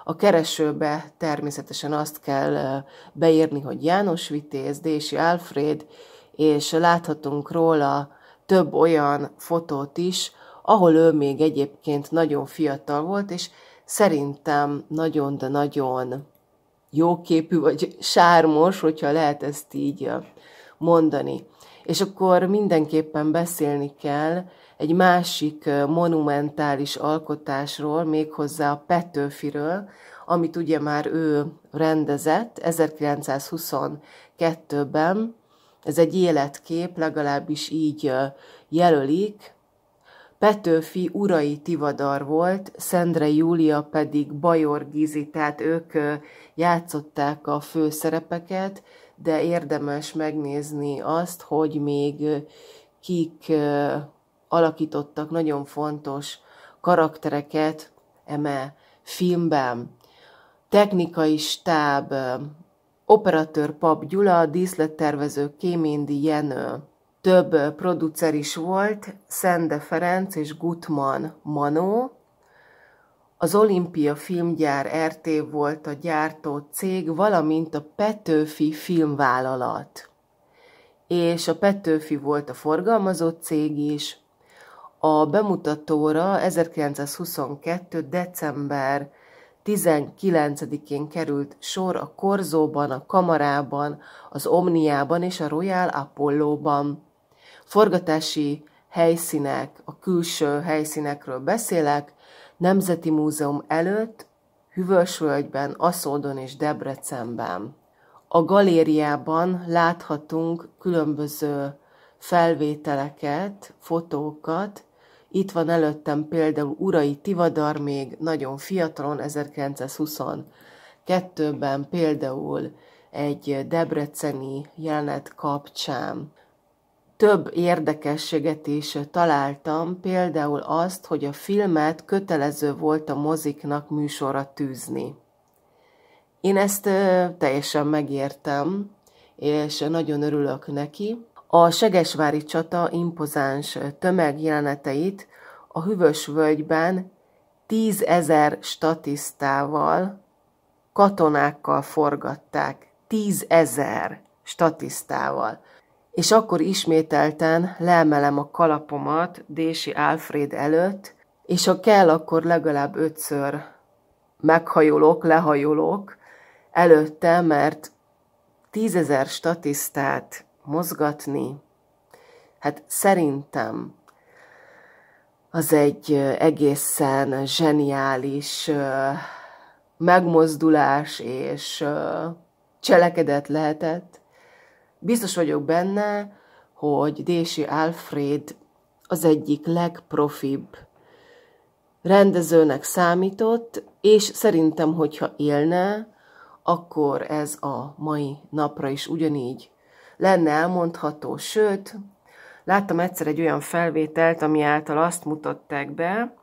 a keresőbe természetesen azt kell beírni, hogy János Vitéz, Dési Alfred, és láthatunk róla több olyan fotót is, ahol ő még egyébként nagyon fiatal volt, és szerintem nagyon, de nagyon jóképű, vagy sármos, hogyha lehet ezt így mondani. És akkor mindenképpen beszélni kell egy másik monumentális alkotásról, méghozzá a Petőfiről, amit ugye már ő rendezett 1922-ben. Ez egy életkép, legalábbis így jelölik. Petőfi urai tivadar volt, Szendre Júlia pedig Bajor Gizi, tehát ők játszották a főszerepeket, de érdemes megnézni azt, hogy még kik alakítottak nagyon fontos karaktereket eme filmben. Technikai stáb, operatőr Pap Gyula, díszlettervező Kéméndi Jenő. Több producer is volt, Szende Ferenc és Gutman Manó. Az Olimpia Filmgyár RT volt a gyártó cég, valamint a Petőfi Filmvállalat. És a Petőfi volt a forgalmazó cég is, a bemutatóra 1922. december 19-én került sor a Korzóban, a Kamarában, az Omniában és a Royal Apollóban. Forgatási helyszínek, a külső helyszínekről beszélek, Nemzeti Múzeum előtt, Hüvösvölgyben, Aszódon és Debrecenben. A galériában láthatunk különböző felvételeket, fotókat, itt van előttem például Urai Tivadar még nagyon fiatalon, 1922-ben például egy debreceni jelenet kapcsán. Több érdekességet is találtam, például azt, hogy a filmet kötelező volt a moziknak műsorra tűzni. Én ezt teljesen megértem, és nagyon örülök neki. A Segesvári csata impozáns tömegjeleneteit a Hüvös völgyben tízezer statisztával, katonákkal forgatták. Tízezer statisztával. És akkor ismételten leemelem a kalapomat Dési Alfred előtt, és ha kell, akkor legalább ötször meghajolok, lehajolok előtte, mert tízezer statisztát mozgatni, hát szerintem az egy egészen zseniális megmozdulás és cselekedet lehetett. Biztos vagyok benne, hogy Dési Alfred az egyik legprofibb rendezőnek számított, és szerintem, hogyha élne, akkor ez a mai napra is ugyanígy lenne elmondható, sőt, láttam egyszer egy olyan felvételt, ami által azt mutatták be,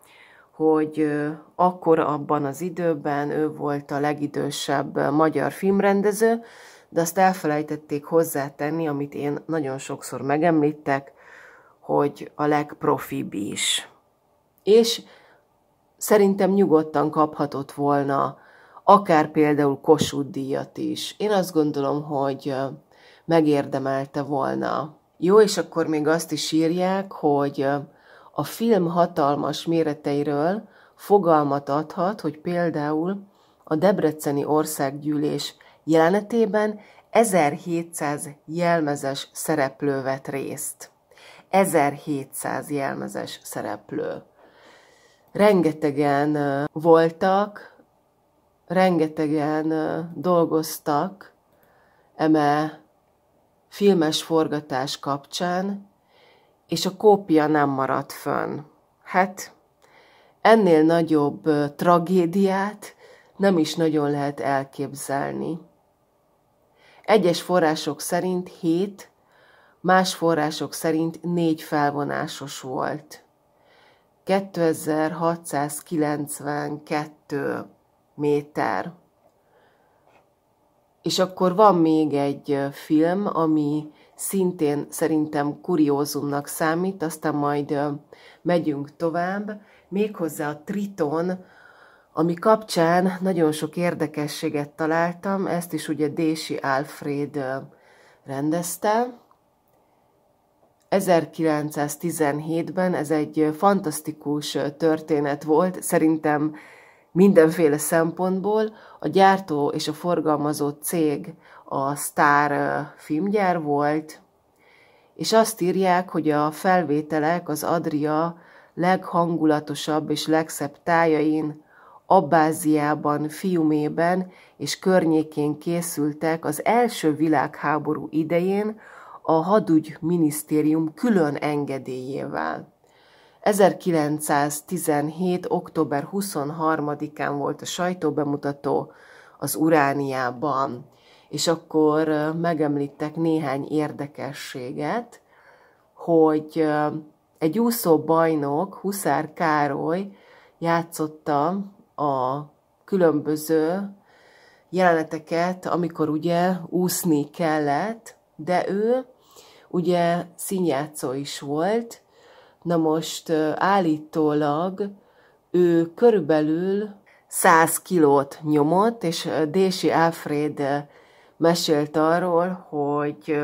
hogy akkor abban az időben ő volt a legidősebb magyar filmrendező, de azt elfelejtették hozzátenni, amit én nagyon sokszor megemlítek, hogy a legprofibb is. És szerintem nyugodtan kaphatott volna akár például Kossuth díjat is. Én azt gondolom, hogy megérdemelte volna. Jó, és akkor még azt is írják, hogy a film hatalmas méreteiről fogalmat adhat, hogy például a Debreceni Országgyűlés jelenetében 1700 jelmezes szereplő vett részt. 1700 jelmezes szereplő. Rengetegen voltak, rengetegen dolgoztak eme filmes forgatás kapcsán, és a kópia nem maradt fönn. Hát ennél nagyobb tragédiát nem is nagyon lehet elképzelni. Egyes források szerint hét, más források szerint négy felvonásos volt. 2692 méter. És akkor van még egy film, ami szintén szerintem kuriózumnak számít, aztán majd megyünk tovább, méghozzá a Triton, ami kapcsán nagyon sok érdekességet találtam, ezt is ugye Dési Alfred rendezte. 1917-ben ez egy fantasztikus történet volt, szerintem mindenféle szempontból. A gyártó és a forgalmazó cég a Star filmgyár volt, és azt írják, hogy a felvételek az Adria leghangulatosabb és legszebb tájain, Abbáziában, Fiumében és környékén készültek az első világháború idején a hadügy minisztérium külön engedélyével. 1917. október 23-án volt a sajtóbemutató az Urániában, és akkor megemlítek néhány érdekességet, hogy egy úszó bajnok, Huszár Károly játszotta a különböző jeleneteket, amikor ugye úszni kellett, de ő ugye színjátszó is volt, Na most állítólag ő körülbelül 100 kilót nyomott, és Dési Alfred mesélt arról, hogy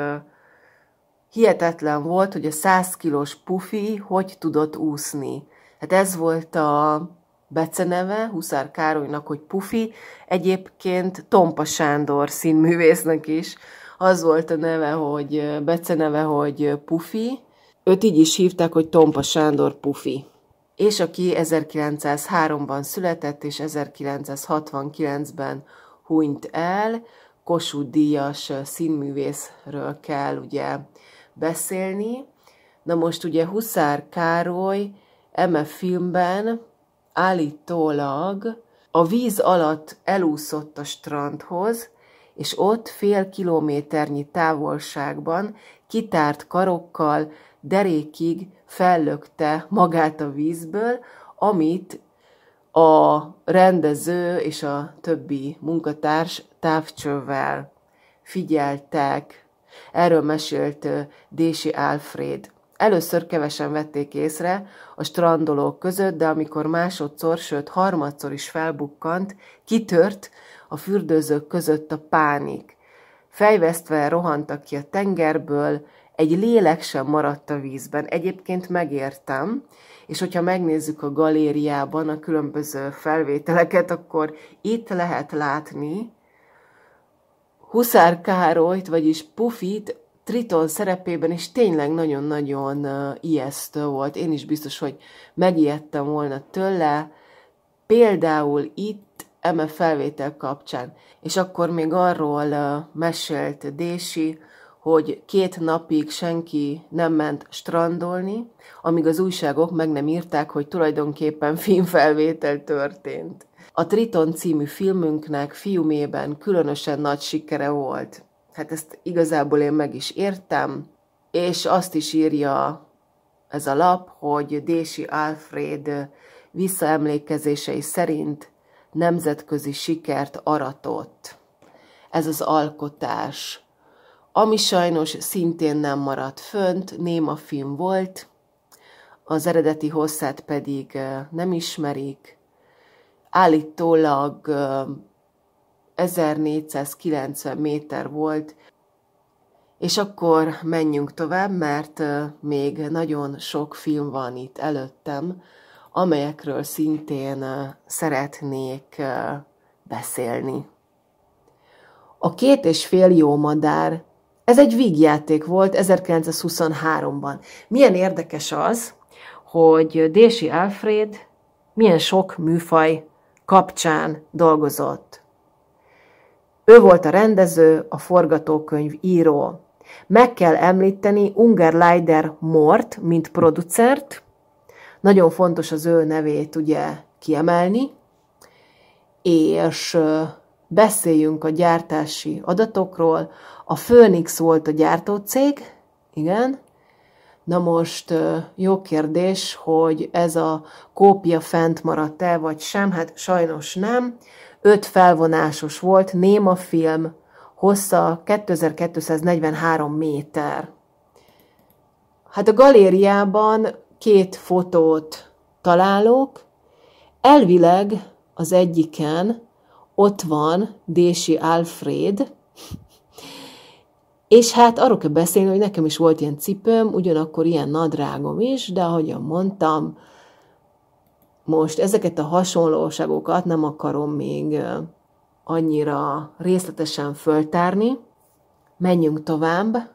hihetetlen volt, hogy a 100 kilós pufi hogy tudott úszni. Hát ez volt a beceneve Huszár Károlynak, hogy Pufi, egyébként Tompa Sándor színművésznek is az volt a neve, hogy beceneve, hogy Pufi, Őt így is hívták, hogy Tompa Sándor Pufi. És aki 1903-ban született, és 1969-ben hunyt el, Kossuth Díjas színművészről kell ugye beszélni. Na most ugye Huszár Károly eme filmben állítólag a víz alatt elúszott a strandhoz, és ott fél kilométernyi távolságban kitárt karokkal derékig fellökte magát a vízből, amit a rendező és a többi munkatárs távcsővel figyeltek. Erről mesélt Dési Alfred. Először kevesen vették észre a strandolók között, de amikor másodszor, sőt harmadszor is felbukkant, kitört a fürdőzők között a pánik. Fejvesztve rohantak ki a tengerből, egy lélek sem maradt a vízben. Egyébként megértem, és hogyha megnézzük a galériában a különböző felvételeket, akkor itt lehet látni Huszár Károlyt, vagyis Pufit Triton szerepében is tényleg nagyon-nagyon ijesztő volt. Én is biztos, hogy megijedtem volna tőle. Például itt eme felvétel kapcsán. És akkor még arról mesélt Dési, hogy két napig senki nem ment strandolni, amíg az újságok meg nem írták, hogy tulajdonképpen filmfelvétel történt. A Triton című filmünknek fiumében különösen nagy sikere volt. Hát ezt igazából én meg is értem, és azt is írja ez a lap, hogy Dési Alfred visszaemlékezései szerint nemzetközi sikert aratott. Ez az alkotás ami sajnos szintén nem maradt fönt, néma film volt, az eredeti hosszát pedig nem ismerik. Állítólag 1490 méter volt, és akkor menjünk tovább, mert még nagyon sok film van itt előttem, amelyekről szintén szeretnék beszélni. A két és fél jó madár ez egy vígjáték volt 1923-ban. Milyen érdekes az, hogy Dési Alfred milyen sok műfaj kapcsán dolgozott. Ő volt a rendező, a forgatókönyv író. Meg kell említeni Unger Leider Mort, mint producert. Nagyon fontos az ő nevét ugye kiemelni. És beszéljünk a gyártási adatokról. A Phoenix volt a gyártócég, igen. Na most jó kérdés, hogy ez a kópia fent maradt-e, vagy sem, hát sajnos nem. Öt felvonásos volt, néma film, hossza 2243 méter. Hát a galériában két fotót találok, elvileg az egyiken ott van Dési Alfred, és hát arról kell beszélni, hogy nekem is volt ilyen cipőm, ugyanakkor ilyen nadrágom is, de ahogyan mondtam, most ezeket a hasonlóságokat nem akarom még annyira részletesen föltárni. Menjünk tovább.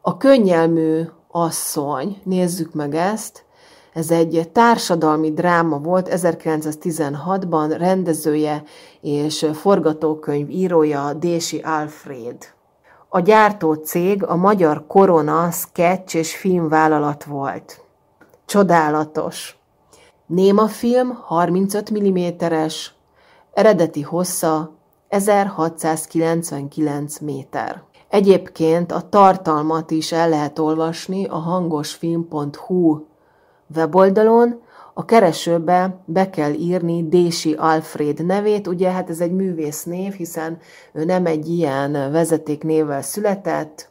A könnyelmű asszony, nézzük meg ezt, ez egy társadalmi dráma volt, 1916-ban rendezője és forgatókönyv írója Dési Alfred. A gyártó cég a Magyar Korona sketch és filmvállalat volt. Csodálatos. Néma film 35 mm-es, eredeti hossza 1699 méter. Egyébként a tartalmat is el lehet olvasni a hangosfilm.hu weboldalon, a keresőbe be kell írni Dési Alfred nevét, ugye hát ez egy művész név, hiszen ő nem egy ilyen vezetéknévvel született,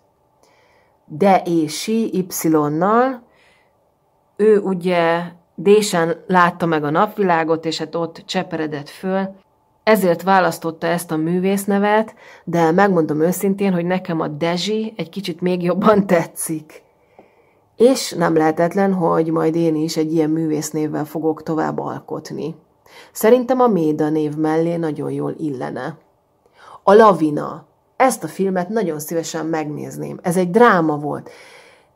de Ési Y-nal, ő ugye Désen látta meg a napvilágot, és hát ott cseperedett föl, ezért választotta ezt a művésznevet, de megmondom őszintén, hogy nekem a Dezsi egy kicsit még jobban tetszik. És nem lehetetlen, hogy majd én is egy ilyen művésznévvel fogok tovább alkotni. Szerintem a Méda név mellé nagyon jól illene. A Lavina. Ezt a filmet nagyon szívesen megnézném. Ez egy dráma volt.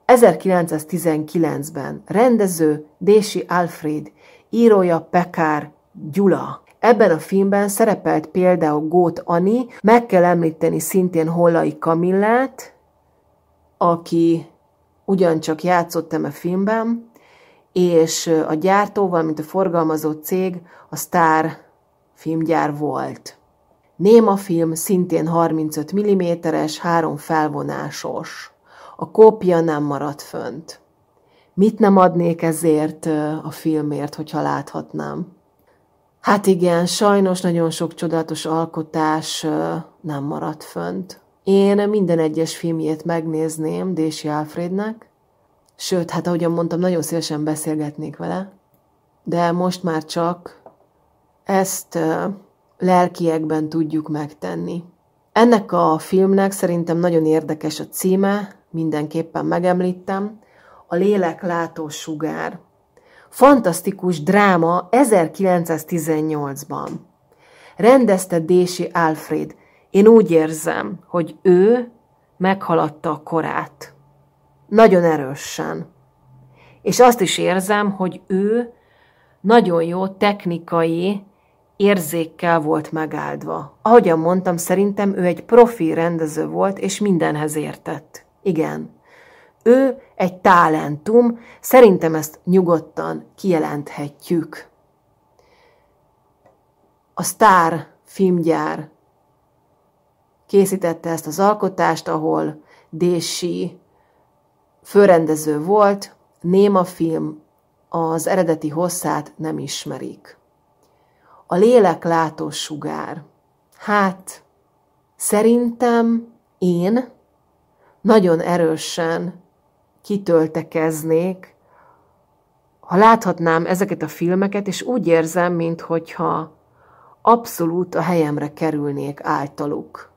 1919-ben rendező Dési Alfred, írója Pekár Gyula. Ebben a filmben szerepelt például Gót Ani, meg kell említeni szintén Hollai Kamillát, aki ugyancsak játszottam a filmben, és a gyártóval, mint a forgalmazó cég, a Star filmgyár volt. Néma film szintén 35 mm-es, három felvonásos. A kópia nem maradt fönt. Mit nem adnék ezért a filmért, hogyha láthatnám? Hát igen, sajnos nagyon sok csodálatos alkotás nem maradt fönt. Én minden egyes filmjét megnézném Dési Alfrednek, sőt, hát ahogyan mondtam, nagyon szívesen beszélgetnék vele, de most már csak ezt lelkiekben tudjuk megtenni. Ennek a filmnek szerintem nagyon érdekes a címe, mindenképpen megemlítem, a lélek látó sugár. Fantasztikus dráma 1918-ban. Rendezte Dési Alfred, én úgy érzem, hogy ő meghaladta a korát. Nagyon erősen. És azt is érzem, hogy ő nagyon jó technikai érzékkel volt megáldva. Ahogyan mondtam, szerintem ő egy profi rendező volt, és mindenhez értett. Igen. Ő egy talentum, szerintem ezt nyugodtan kijelenthetjük. A Star filmgyár készítette ezt az alkotást, ahol Dési főrendező volt, néma film, az eredeti hosszát nem ismerik. A lélek látó sugár. Hát, szerintem én nagyon erősen kitöltekeznék, ha láthatnám ezeket a filmeket, és úgy érzem, mintha abszolút a helyemre kerülnék általuk.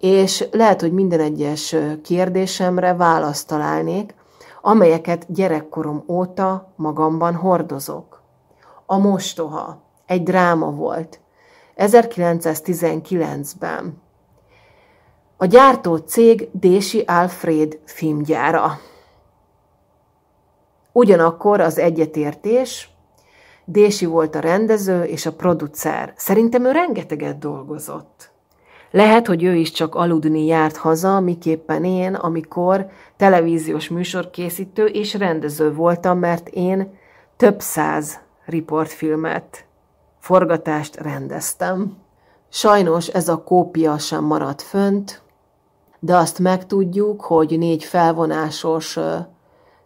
És lehet, hogy minden egyes kérdésemre választ találnék, amelyeket gyerekkorom óta magamban hordozok. A mostoha egy dráma volt. 1919-ben. A gyártó cég Dési Alfred filmgyára. Ugyanakkor az egyetértés, Dési volt a rendező és a producer. Szerintem ő rengeteget dolgozott. Lehet, hogy ő is csak aludni járt haza, miképpen én, amikor televíziós műsorkészítő és rendező voltam, mert én több száz riportfilmet, forgatást rendeztem. Sajnos ez a kópia sem maradt fönt, de azt megtudjuk, hogy négy felvonásos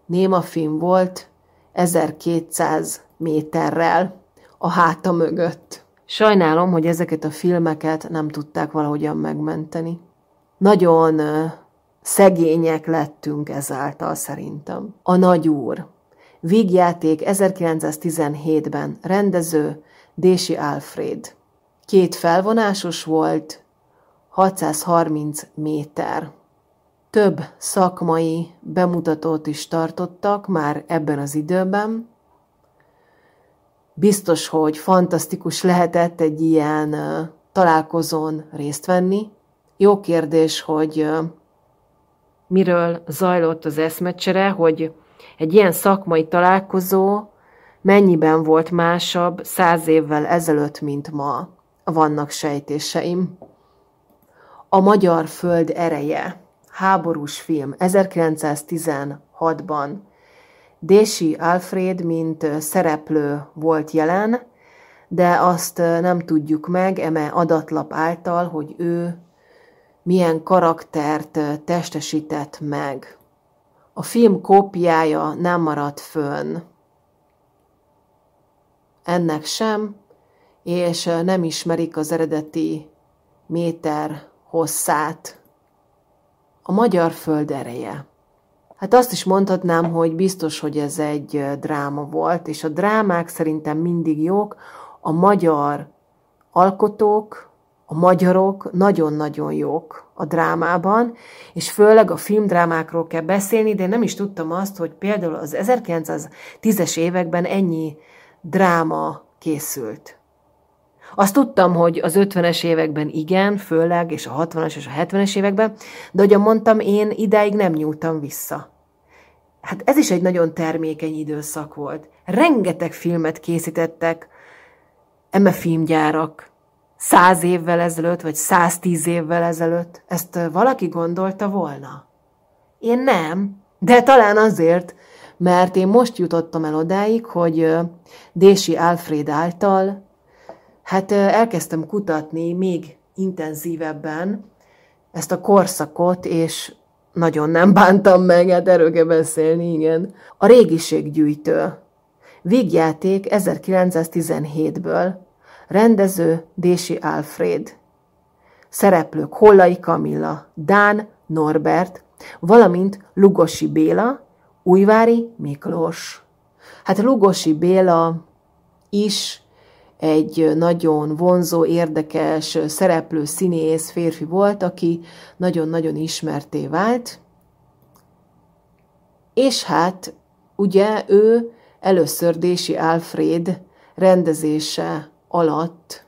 némafilm volt 1200 méterrel a háta mögött. Sajnálom, hogy ezeket a filmeket nem tudták valahogyan megmenteni. Nagyon szegények lettünk ezáltal szerintem. A Nagy Úr. Vígjáték 1917-ben. Rendező Dési Alfred. Két felvonásos volt, 630 méter. Több szakmai bemutatót is tartottak már ebben az időben, Biztos, hogy fantasztikus lehetett egy ilyen találkozón részt venni. Jó kérdés, hogy miről zajlott az eszmecsere, hogy egy ilyen szakmai találkozó mennyiben volt másabb száz évvel ezelőtt, mint ma. Vannak sejtéseim. A Magyar Föld ereje, háborús film 1916-ban Dési Alfred, mint szereplő volt jelen, de azt nem tudjuk meg eme adatlap által, hogy ő milyen karaktert testesített meg. A film kópiája nem maradt fönn. Ennek sem, és nem ismerik az eredeti méter hosszát. A magyar föld ereje. Hát azt is mondhatnám, hogy biztos, hogy ez egy dráma volt, és a drámák szerintem mindig jók. A magyar alkotók, a magyarok nagyon-nagyon jók a drámában, és főleg a filmdrámákról kell beszélni, de én nem is tudtam azt, hogy például az 1910-es években ennyi dráma készült. Azt tudtam, hogy az 50-es években igen, főleg, és a 60-as és a 70-es években, de ahogyan mondtam, én ideig nem nyúltam vissza. Hát ez is egy nagyon termékeny időszak volt. Rengeteg filmet készítettek eme filmgyárak száz évvel ezelőtt, vagy száztíz évvel ezelőtt. Ezt valaki gondolta volna? Én nem, de talán azért, mert én most jutottam el odáig, hogy Dési Alfred által hát elkezdtem kutatni még intenzívebben ezt a korszakot, és nagyon nem bántam meg, hát erről kell beszélni, igen. A régiséggyűjtő. Vígjáték 1917-ből. Rendező Dési Alfred. Szereplők Hollai Kamilla, Dán Norbert, valamint Lugosi Béla, Újvári Miklós. Hát Lugosi Béla is egy nagyon vonzó, érdekes, szereplő színész férfi volt, aki nagyon-nagyon ismerté vált. És hát ugye ő először Dési Alfred rendezése alatt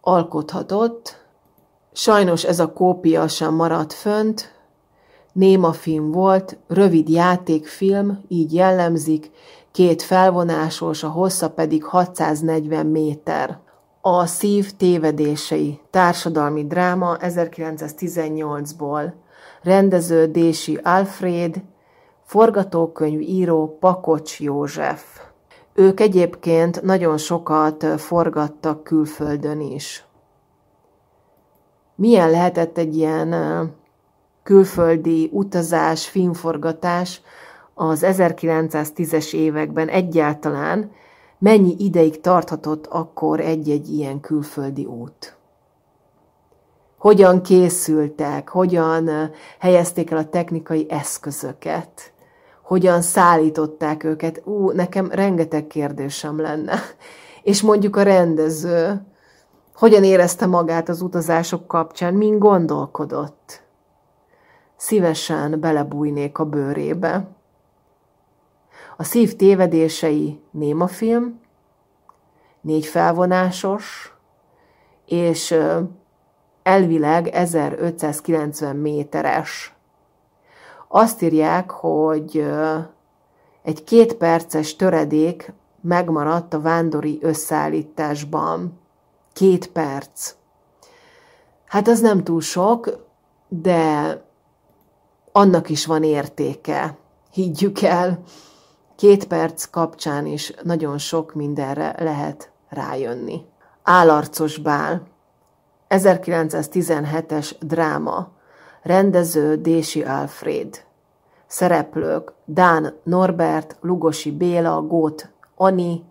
alkothatott. Sajnos ez a kópia sem maradt fönt, néma film volt, rövid játékfilm, így jellemzik, két felvonásos, a hossza pedig 640 méter. A szív tévedései, társadalmi dráma 1918-ból, rendező Dési Alfred, forgatókönyv író Pakocs József. Ők egyébként nagyon sokat forgattak külföldön is. Milyen lehetett egy ilyen külföldi utazás, filmforgatás az 1910-es években egyáltalán, mennyi ideig tarthatott akkor egy-egy ilyen külföldi út? Hogyan készültek, hogyan helyezték el a technikai eszközöket, hogyan szállították őket. Ú, nekem rengeteg kérdésem lenne. És mondjuk a rendező, hogyan érezte magát az utazások kapcsán, min gondolkodott. Szívesen belebújnék a bőrébe. A szív tévedései néma film, négy felvonásos, és elvileg 1590 méteres. Azt írják, hogy egy két perces töredék megmaradt a vándori összeállításban. Két perc. Hát az nem túl sok, de annak is van értéke. Higgyük el, két perc kapcsán is nagyon sok mindenre lehet rájönni. Álarcos bál. 1917-es dráma. Rendező Dési Alfred. Szereplők Dán Norbert, Lugosi Béla, Gót Ani,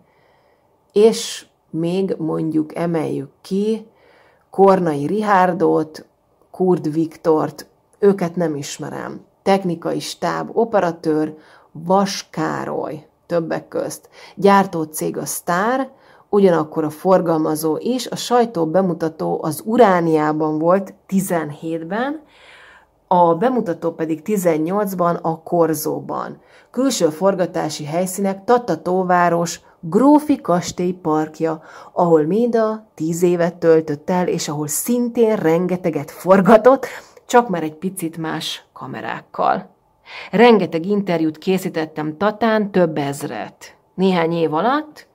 és még mondjuk emeljük ki Kornai Rihárdot, Kurd Viktort, őket nem ismerem. Technikai stáb, operatőr, Vas Károly többek közt. Gyártócég a Sztár, ugyanakkor a forgalmazó is, a sajtó bemutató az Urániában volt 17-ben, a bemutató pedig 18-ban a Korzóban. Külső forgatási helyszínek Tatatóváros, Grófi kastély parkja, ahol Méda tíz évet töltött el, és ahol szintén rengeteget forgatott, csak már egy picit más kamerákkal. Rengeteg interjút készítettem Tatán, több ezret. Néhány év alatt,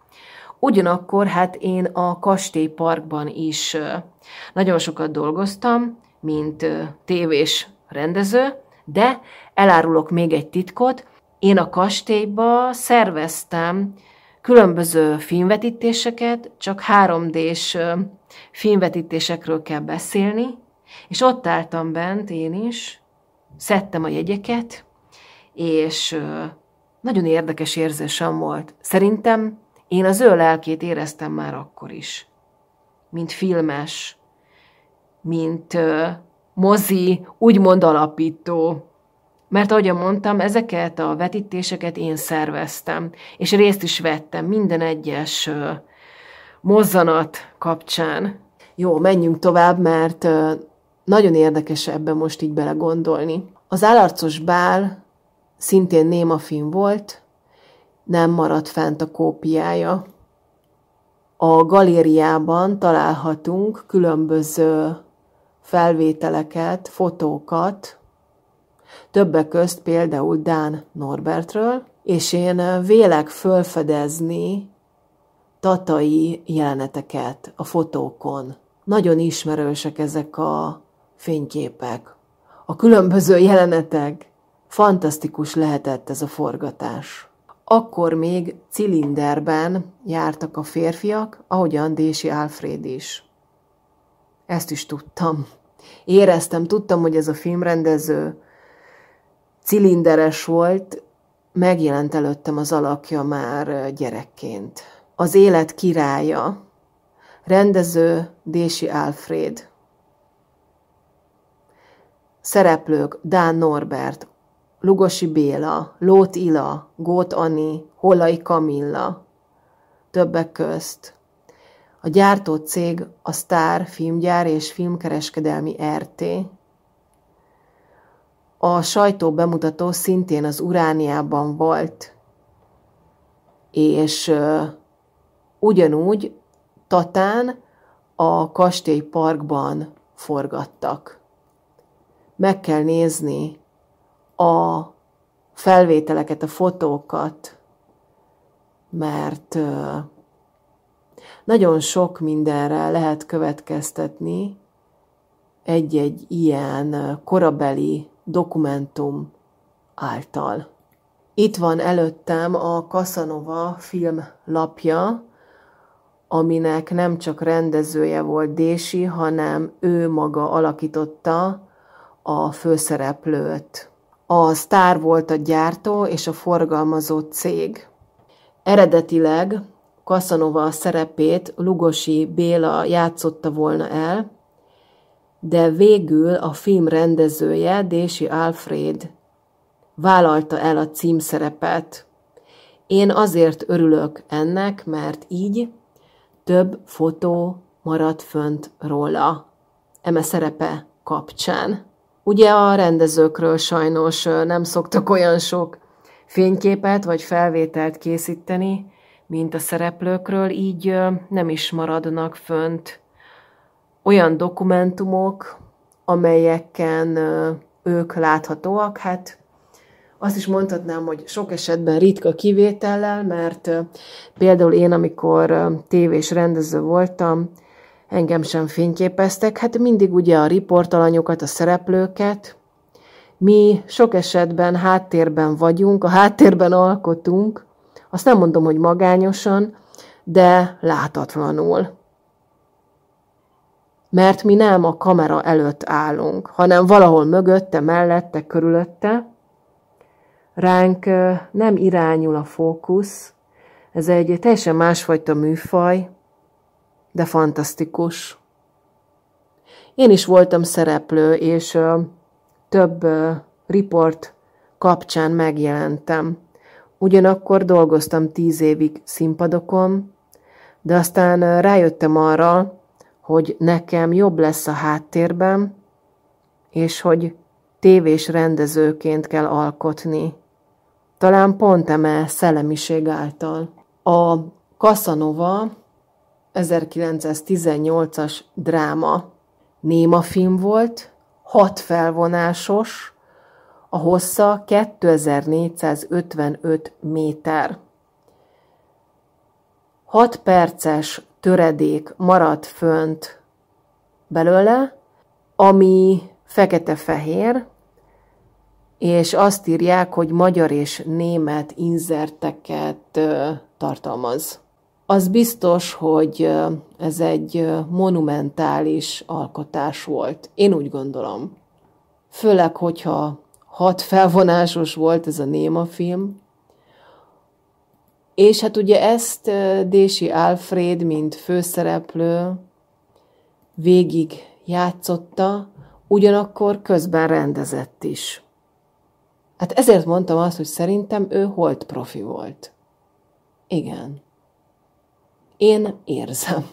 ugyanakkor hát én a kastélyparkban is nagyon sokat dolgoztam, mint tévés rendező, de elárulok még egy titkot, én a kastélyba szerveztem különböző filmvetítéseket, csak 3D-s filmvetítésekről kell beszélni, és ott álltam bent én is, szedtem a jegyeket, és nagyon érdekes érzésem volt. Szerintem én az ő lelkét éreztem már akkor is. Mint filmes, mint mozi, úgymond alapító. Mert ahogy mondtam, ezeket a vetítéseket én szerveztem, és részt is vettem minden egyes mozzanat kapcsán. Jó, menjünk tovább, mert nagyon érdekes ebben most így belegondolni. Az állarcos bál szintén néma film volt, nem maradt fent a kópiája. A galériában találhatunk különböző felvételeket, fotókat, többek közt például Dán Norbertről, és én vélek fölfedezni tatai jeleneteket a fotókon. Nagyon ismerősek ezek a fényképek. A különböző jelenetek. Fantasztikus lehetett ez a forgatás. Akkor még cilinderben jártak a férfiak, ahogyan Dési Alfred is. Ezt is tudtam. Éreztem, tudtam, hogy ez a filmrendező cilinderes volt, megjelent előttem az alakja már gyerekként. Az élet királya, rendező Dési Alfred. Szereplők Dán Norbert, Lugosi Béla, Lót Ila, Gót Ani, Holai Kamilla, többek közt. A gyártó cég a Star Filmgyár és Filmkereskedelmi RT. A sajtó bemutató szintén az Urániában volt, és ugyanúgy Tatán a kastélyparkban forgattak. Meg kell nézni a felvételeket, a fotókat, mert nagyon sok mindenre lehet következtetni egy-egy ilyen korabeli dokumentum által. Itt van előttem a Casanova film lapja, aminek nem csak rendezője volt Dési, hanem ő maga alakította a főszereplőt. A sztár volt a gyártó és a forgalmazó cég. Eredetileg Casanova szerepét Lugosi Béla játszotta volna el, de végül a film rendezője, Dési Alfred vállalta el a címszerepet. Én azért örülök ennek, mert így több fotó maradt fönt róla, eme szerepe kapcsán. Ugye a rendezőkről sajnos nem szoktak olyan sok fényképet vagy felvételt készíteni, mint a szereplőkről, így nem is maradnak fönt olyan dokumentumok, amelyeken ők láthatóak. Hát azt is mondhatnám, hogy sok esetben ritka kivétellel, mert például én, amikor tévés rendező voltam, engem sem fényképeztek, hát mindig ugye a riportalanyokat, a szereplőket, mi sok esetben háttérben vagyunk, a háttérben alkotunk, azt nem mondom, hogy magányosan, de látatlanul. Mert mi nem a kamera előtt állunk, hanem valahol mögötte, mellette, körülötte. Ránk nem irányul a fókusz, ez egy teljesen másfajta műfaj, de fantasztikus. Én is voltam szereplő, és több riport kapcsán megjelentem. Ugyanakkor dolgoztam tíz évig színpadokon, de aztán rájöttem arra, hogy nekem jobb lesz a háttérben, és hogy tévés rendezőként kell alkotni. Talán pont eme szellemiség által. A Casanova 1918-as dráma néma film volt, hat felvonásos, a hossza 2455 méter. 6 perces töredék maradt fönt belőle, ami fekete-fehér, és azt írják, hogy magyar és német inzerteket tartalmaz. Az biztos, hogy ez egy monumentális alkotás volt. Én úgy gondolom. Főleg, hogyha hat felvonásos volt ez a néma film. És hát ugye ezt Dési Alfred, mint főszereplő végig játszotta, ugyanakkor közben rendezett is. Hát ezért mondtam azt, hogy szerintem ő holt profi volt. Igen. Én érzem.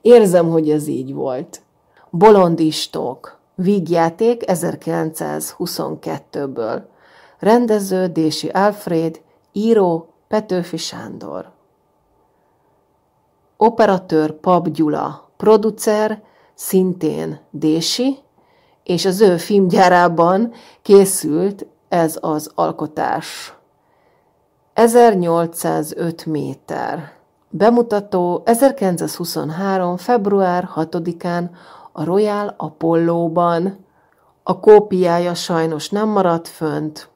Érzem, hogy ez így volt. Bolondistok. Vígjáték 1922-ből. Rendező Dési Alfred, író Petőfi Sándor. Operatőr Pap Gyula, producer szintén Dési, és az ő filmgyárában készült ez az alkotás. 1805 méter. Bemutató 1923. február 6-án a Royal Apollo-ban. A kópiája sajnos nem maradt fönt,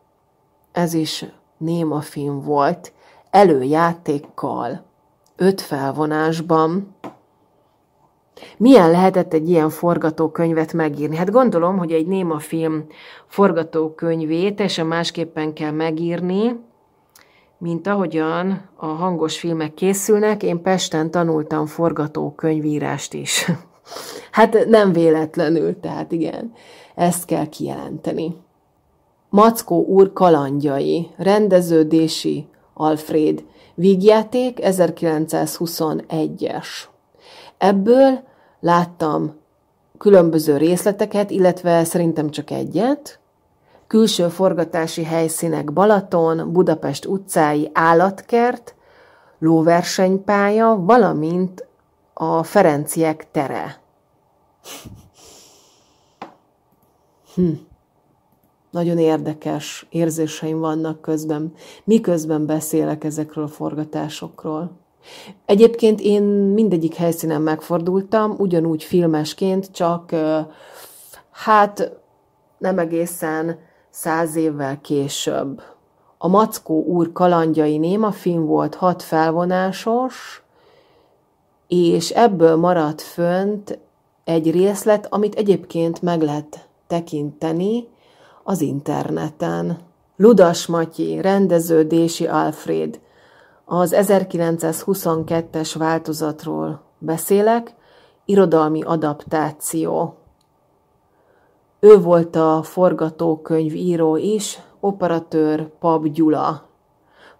ez is néma film volt, előjátékkal, öt felvonásban. Milyen lehetett egy ilyen forgatókönyvet megírni? Hát gondolom, hogy egy néma film forgatókönyvét teljesen másképpen kell megírni, mint ahogyan a hangos filmek készülnek, én Pesten tanultam forgatókönyvírást is. hát nem véletlenül, tehát igen, ezt kell kijelenteni. Mackó úr kalandjai, rendeződési Alfred, vígjáték 1921-es. Ebből láttam különböző részleteket, illetve szerintem csak egyet, külső forgatási helyszínek Balaton, Budapest utcái, állatkert, lóversenypálya, valamint a Ferenciek tere. Hm. Nagyon érdekes érzéseim vannak közben, miközben beszélek ezekről a forgatásokról. Egyébként én mindegyik helyszínen megfordultam, ugyanúgy filmesként, csak hát nem egészen száz évvel később. A Mackó úr kalandjai néma film volt hat felvonásos, és ebből maradt fönt egy részlet, amit egyébként meg lehet tekinteni az interneten. Ludas Matyi, rendező Dési Alfred. Az 1922-es változatról beszélek, irodalmi adaptáció. Ő volt a forgatókönyv író is, operatőr Pap Gyula.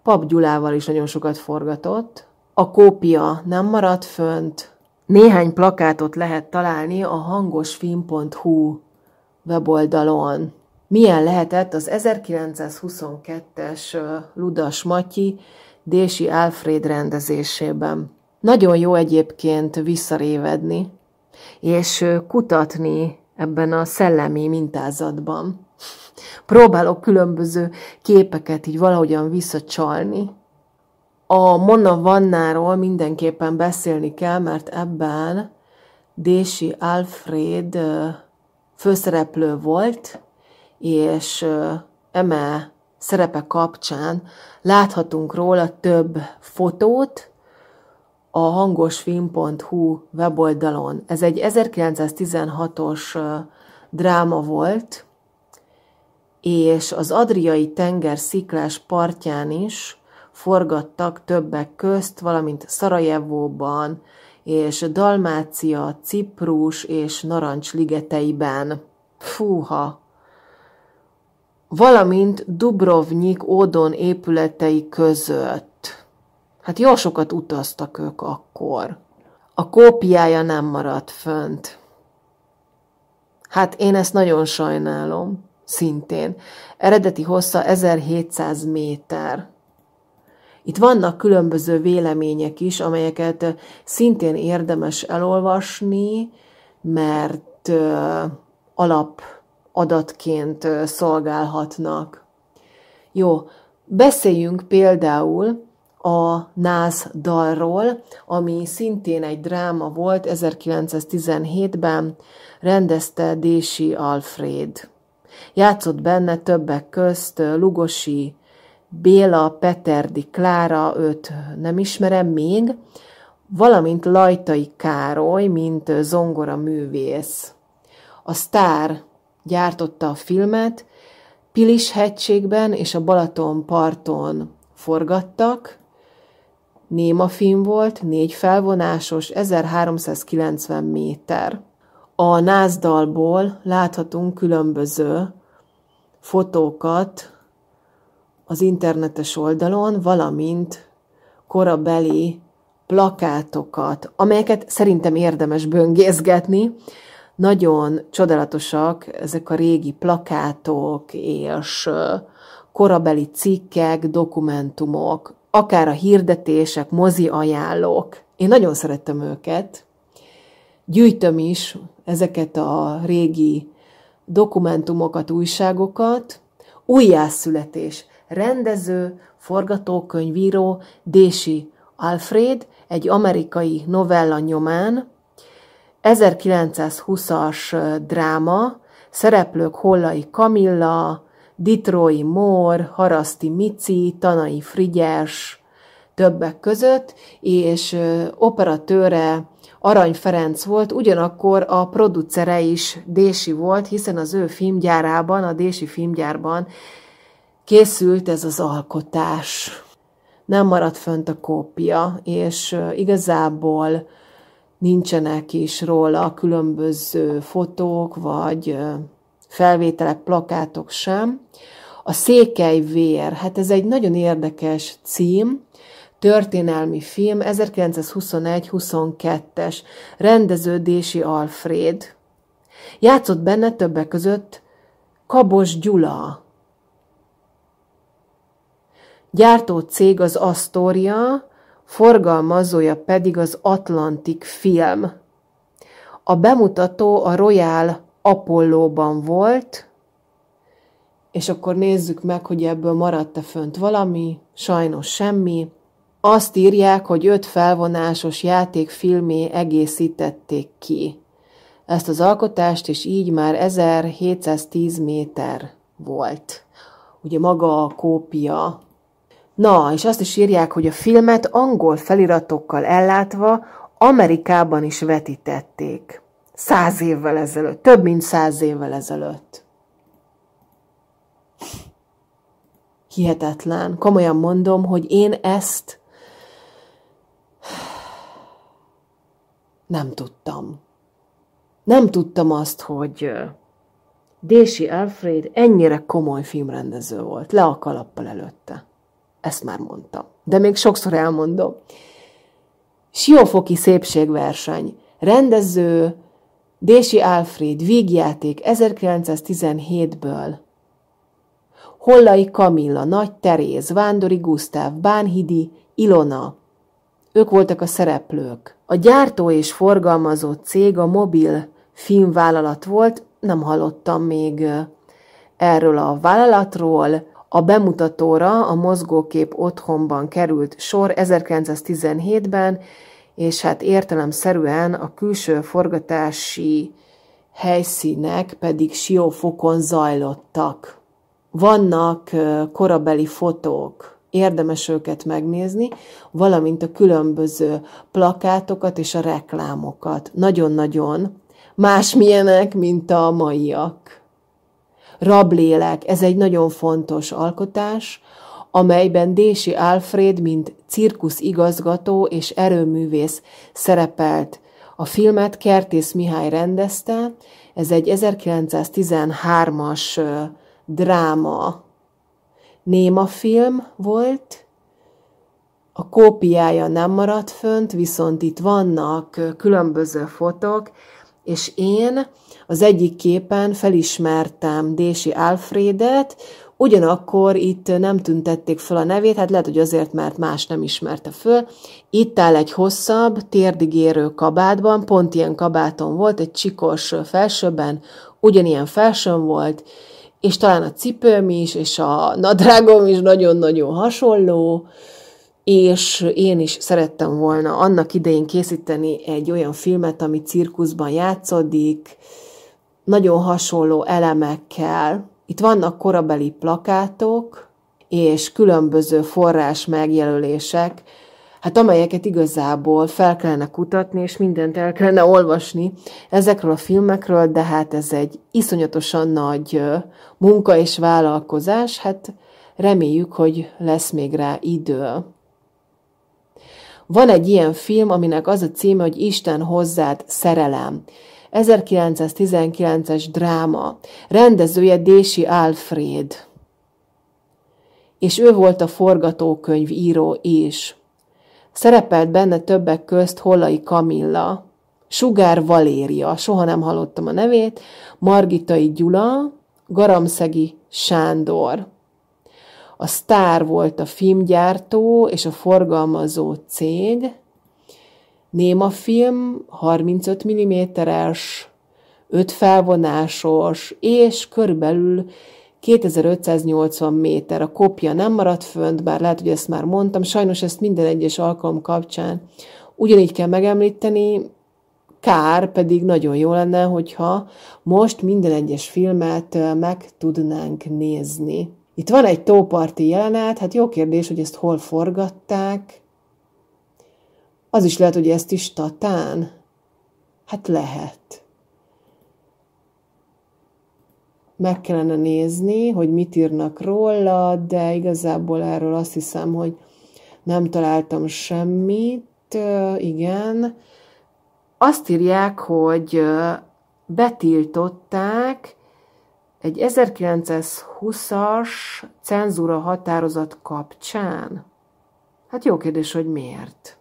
Pap Gyulával is nagyon sokat forgatott. A kópia nem maradt fönt. Néhány plakátot lehet találni a hangosfilm.hu weboldalon. Milyen lehetett az 1922-es Ludas Matyi Dési Alfred rendezésében. Nagyon jó egyébként visszarévedni, és kutatni ebben a szellemi mintázatban. Próbálok különböző képeket így valahogyan visszacsalni. A Mona Vannáról mindenképpen beszélni kell, mert ebben Dési Alfred főszereplő volt, és eme szerepe kapcsán láthatunk róla több fotót a hangosfilm.hu weboldalon. Ez egy 1916-os dráma volt, és az Adriai tenger sziklás partján is forgattak többek közt, valamint Szarajevóban, és Dalmácia, Ciprus és Narancs ligeteiben. Fúha! Valamint Dubrovnik Ódon épületei között. Hát jó sokat utaztak ők akkor. A kópiája nem maradt fönt. Hát én ezt nagyon sajnálom, szintén. Eredeti hossza 1700 méter. Itt vannak különböző vélemények is, amelyeket szintén érdemes elolvasni, mert alap adatként szolgálhatnak. Jó, beszéljünk például a Nász dalról, ami szintén egy dráma volt, 1917-ben rendezte Dési Alfred. Játszott benne többek közt Lugosi Béla, Peterdi Klára, őt nem ismerem még, valamint Lajtai Károly, mint zongora művész. A sztár gyártotta a filmet, Pilis hegységben és a Balaton parton forgattak, Néma film volt, négy felvonásos, 1390 méter. A názdalból láthatunk különböző fotókat az internetes oldalon, valamint korabeli plakátokat, amelyeket szerintem érdemes böngészgetni. Nagyon csodálatosak ezek a régi plakátok és korabeli cikkek, dokumentumok, akár a hirdetések, mozi ajánlók. Én nagyon szerettem őket. Gyűjtöm is ezeket a régi dokumentumokat, újságokat. Újjászületés rendező, forgatókönyvíró Dési Alfred egy amerikai novella nyomán, 1920-as dráma, szereplők Hollai Kamilla, Ditrói Mór, Haraszti Mici, Tanai Frigyes, többek között, és operatőre Arany Ferenc volt, ugyanakkor a producere is Dési volt, hiszen az ő filmgyárában, a Dési filmgyárban készült ez az alkotás. Nem maradt fönt a kópia, és igazából nincsenek is róla különböző fotók, vagy felvételek, plakátok sem. A Székely Vér, hát ez egy nagyon érdekes cím, történelmi film, 1921-22-es, rendeződési Alfred. Játszott benne többek között Kabos Gyula, Gyártó cég az Astoria, forgalmazója pedig az Atlantic Film. A bemutató a Royal Apollóban volt, és akkor nézzük meg, hogy ebből maradt-e fönt valami, sajnos semmi. Azt írják, hogy öt felvonásos játékfilmé egészítették ki ezt az alkotást, és így már 1710 méter volt. Ugye maga a kópia. Na, és azt is írják, hogy a filmet angol feliratokkal ellátva Amerikában is vetítették. Száz évvel ezelőtt, több mint száz évvel ezelőtt. Hihetetlen. Komolyan mondom, hogy én ezt nem tudtam. Nem tudtam azt, hogy Dési Alfred ennyire komoly filmrendező volt, le a kalappal előtte. Ezt már mondtam. De még sokszor elmondom. Siófoki szépségverseny. Rendező Dési Alfred, vígjáték 1917-ből. Hollai Kamilla, Nagy Teréz, Vándori Gusztáv, Bánhidi, Ilona. Ők voltak a szereplők. A gyártó és forgalmazó cég a mobil filmvállalat volt, nem hallottam még erről a vállalatról. A bemutatóra a mozgókép otthonban került sor 1917-ben, és hát értelemszerűen a külső forgatási helyszínek pedig siófokon zajlottak. Vannak korabeli fotók, érdemes őket megnézni, valamint a különböző plakátokat és a reklámokat. Nagyon-nagyon másmilyenek, mint a maiak. Rablélek, ez egy nagyon fontos alkotás, amelyben Dési Alfred, mint cirkusz igazgató és erőművész szerepelt. A filmet Kertész Mihály rendezte, ez egy 1913-as dráma néma film volt, a kópiája nem maradt fönt, viszont itt vannak különböző fotók, és én az egyik képen felismertem Dési Alfredet, ugyanakkor itt nem tüntették fel a nevét, hát lehet, hogy azért, mert más nem ismerte föl. Itt áll egy hosszabb, térdigérő kabátban, pont ilyen kabáton volt, egy csikos felsőben, ugyanilyen felsőn volt, és talán a cipőm is, és a nadrágom is nagyon-nagyon hasonló, és én is szerettem volna annak idején készíteni egy olyan filmet, ami cirkuszban játszódik, nagyon hasonló elemekkel. Itt vannak korabeli plakátok, és különböző forrás megjelölések, hát amelyeket igazából fel kellene kutatni, és mindent el kellene olvasni ezekről a filmekről, de hát ez egy iszonyatosan nagy munka és vállalkozás, hát reméljük, hogy lesz még rá idő. Van egy ilyen film, aminek az a címe, hogy Isten hozzád szerelem. 1919-es dráma. Rendezője Dési Alfred. És ő volt a forgatókönyv író is. Szerepelt benne többek közt Hollai Kamilla, Sugár Valéria, soha nem hallottam a nevét, Margitai Gyula, Garamszegi Sándor. A Star volt a filmgyártó és a forgalmazó cég. Néma film, 35 mm-es, 5 felvonásos, és körülbelül 2580 méter. A kopja nem maradt fönt, bár lehet, hogy ezt már mondtam, sajnos ezt minden egyes alkalom kapcsán ugyanígy kell megemlíteni, kár, pedig nagyon jó lenne, hogyha most minden egyes filmet meg tudnánk nézni. Itt van egy tóparti jelenet, hát jó kérdés, hogy ezt hol forgatták. Az is lehet, hogy ezt is Tatán. Hát lehet. Meg kellene nézni, hogy mit írnak róla, de igazából erről azt hiszem, hogy nem találtam semmit. Igen. Azt írják, hogy betiltották, egy 1920-as cenzúra határozat kapcsán? Hát jó kérdés, hogy miért.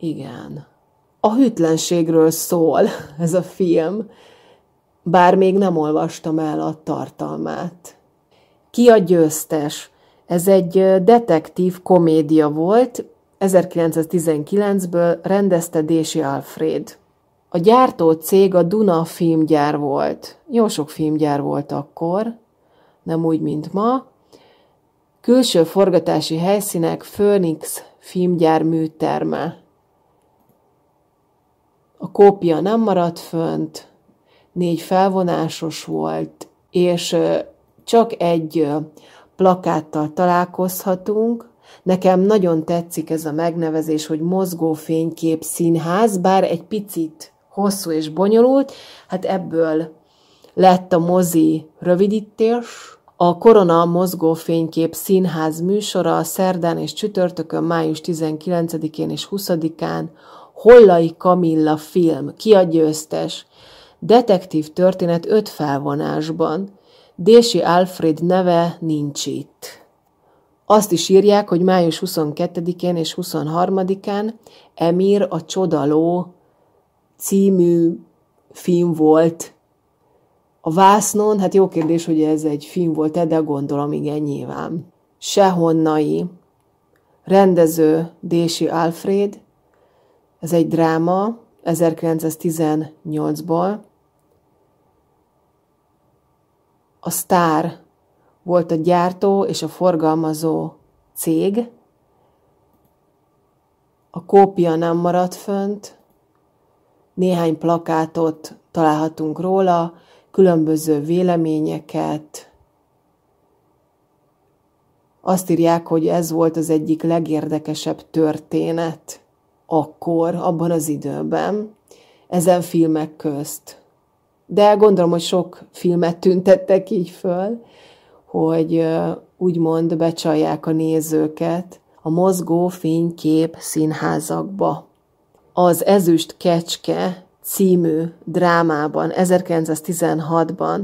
Igen. A hűtlenségről szól ez a film, bár még nem olvastam el a tartalmát. Ki a győztes? Ez egy detektív komédia volt, 1919-ből rendezte Dési Alfred. A gyártó cég a Duna filmgyár volt. Jó sok filmgyár volt akkor, nem úgy, mint ma. Külső forgatási helyszínek Phoenix filmgyár műterme. A kópia nem maradt fönt, négy felvonásos volt, és csak egy plakáttal találkozhatunk. Nekem nagyon tetszik ez a megnevezés, hogy mozgó fénykép színház, bár egy picit hosszú és bonyolult, hát ebből lett a mozi rövidítés. A Korona mozgó fénykép színház műsora szerdán és csütörtökön május 19-én és 20-án Hollai Kamilla film, ki detektív történet öt felvonásban, Dési Alfred neve nincs itt. Azt is írják, hogy május 22-én és 23-án Emir a Csodaló című film volt a vásznon. Hát jó kérdés, hogy ez egy film volt de gondolom igen nyilván. Sehonnai, rendező Dési Alfred, ez egy dráma 1918-ból. A Star volt a gyártó és a forgalmazó cég. A kópia nem maradt fönt, néhány plakátot találhatunk róla, különböző véleményeket. Azt írják, hogy ez volt az egyik legérdekesebb történet akkor, abban az időben, ezen filmek közt. De gondolom, hogy sok filmet tüntettek így föl, hogy úgymond becsalják a nézőket a mozgó fénykép színházakba. Az Ezüst Kecske című drámában 1916-ban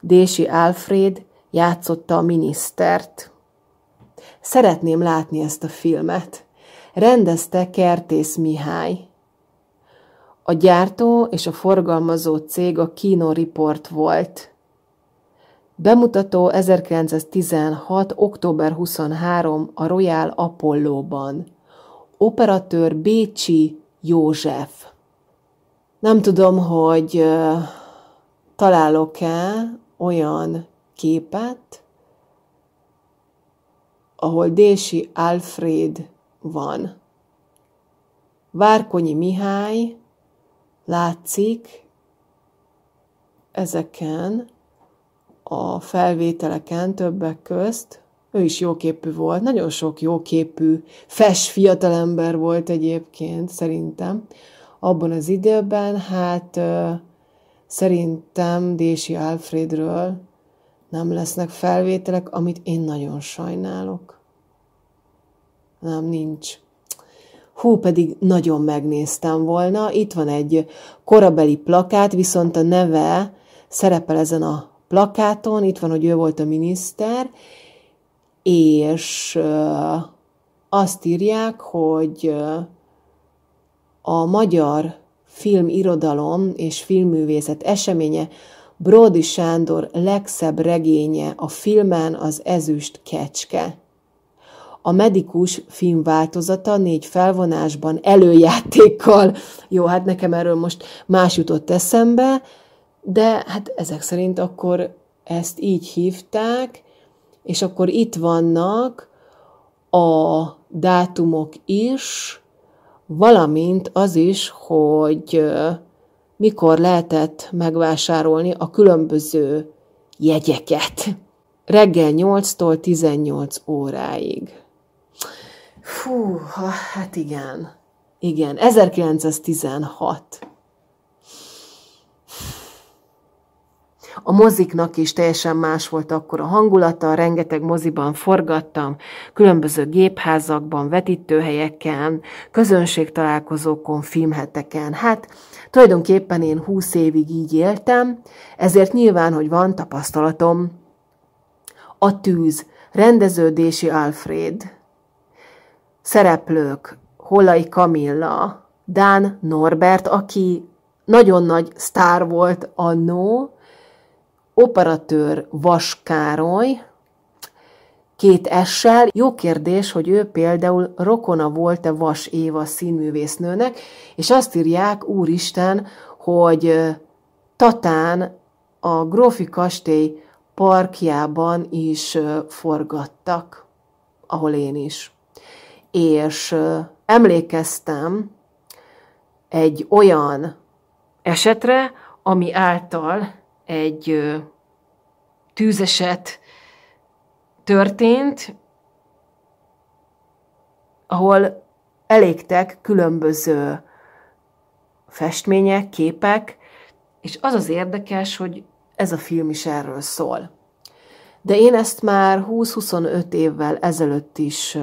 Dési Alfred játszotta a minisztert. Szeretném látni ezt a filmet. Rendezte Kertész Mihály. A gyártó és a forgalmazó cég a Kino Report volt. Bemutató 1916. október 23 a Royal Apollo-ban. Operatőr Bécsi József. Nem tudom, hogy találok-e olyan képet, ahol Dési Alfred van. Várkonyi Mihály látszik ezeken a felvételeken többek közt, ő is jóképű volt, nagyon sok jóképű, fes fiatalember volt egyébként, szerintem. Abban az időben, hát szerintem Dési Alfredről nem lesznek felvételek, amit én nagyon sajnálok. Nem, nincs. Hú, pedig nagyon megnéztem volna. Itt van egy korabeli plakát, viszont a neve szerepel ezen a plakáton, itt van, hogy ő volt a miniszter, és azt írják, hogy a magyar filmirodalom és filmművészet eseménye Brody Sándor legszebb regénye a filmen az Ezüst kecske. A medikus film változata négy felvonásban előjátékkal. Jó, hát nekem erről most más jutott eszembe, de hát ezek szerint akkor ezt így hívták, és akkor itt vannak a dátumok is, valamint az is, hogy mikor lehetett megvásárolni a különböző jegyeket. Reggel 8-tól 18 óráig. Fú, hát igen. Igen, 1916. A moziknak is teljesen más volt akkor a hangulata, rengeteg moziban forgattam, különböző gépházakban, vetítőhelyeken, közönségtalálkozókon, filmheteken. Hát tulajdonképpen én húsz évig így éltem, ezért nyilván, hogy van tapasztalatom. A tűz, rendeződési Alfred, szereplők, Hollai Kamilla, Dán Norbert, aki nagyon nagy sztár volt annó, operatőr Vas Károly, két essel. Jó kérdés, hogy ő például rokona volt-e Vas Éva színművésznőnek, és azt írják, úristen, hogy Tatán a Grófi kastély parkjában is forgattak, ahol én is. És emlékeztem egy olyan esetre, ami által egy tűzeset történt, ahol elégtek különböző festmények, képek, és az az érdekes, hogy ez a film is erről szól. De én ezt már 20-25 évvel ezelőtt is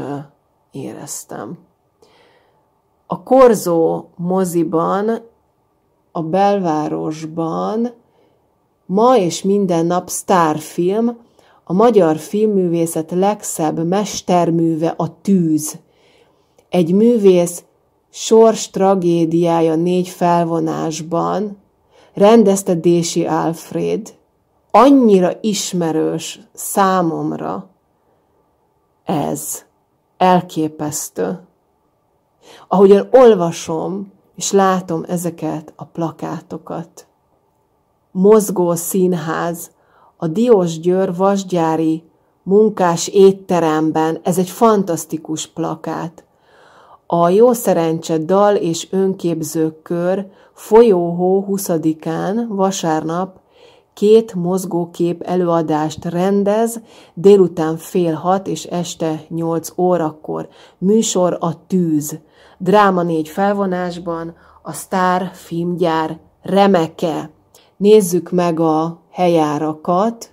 éreztem. A Korzó moziban, a belvárosban ma és minden nap sztárfilm, a magyar filmművészet legszebb mesterműve a tűz. Egy művész sors tragédiája négy felvonásban rendezte Dési Alfred, annyira ismerős számomra ez elképesztő. Ahogyan olvasom és látom ezeket a plakátokat. Mozgó színház, a Diós Győr vasgyári munkás étteremben, ez egy fantasztikus plakát. A Jó Szerencse dal és önképzőkör folyóhó 20-án, vasárnap két mozgókép előadást rendez, délután fél hat és este nyolc órakor. Műsor a tűz. Dráma négy felvonásban, a Sztár filmgyár remeke. Nézzük meg a helyárakat.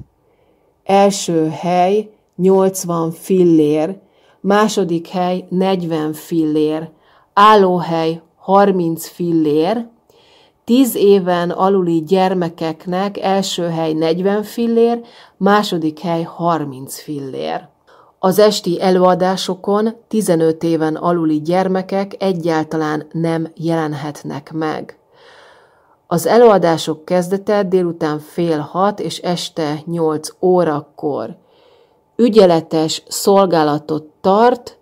Első hely 80 fillér, második hely 40 fillér, állóhely 30 fillér, 10 éven aluli gyermekeknek első hely 40 fillér, második hely 30 fillér. Az esti előadásokon 15 éven aluli gyermekek egyáltalán nem jelenhetnek meg. Az előadások kezdete délután fél hat és este 8 órakor. Ügyeletes szolgálatot tart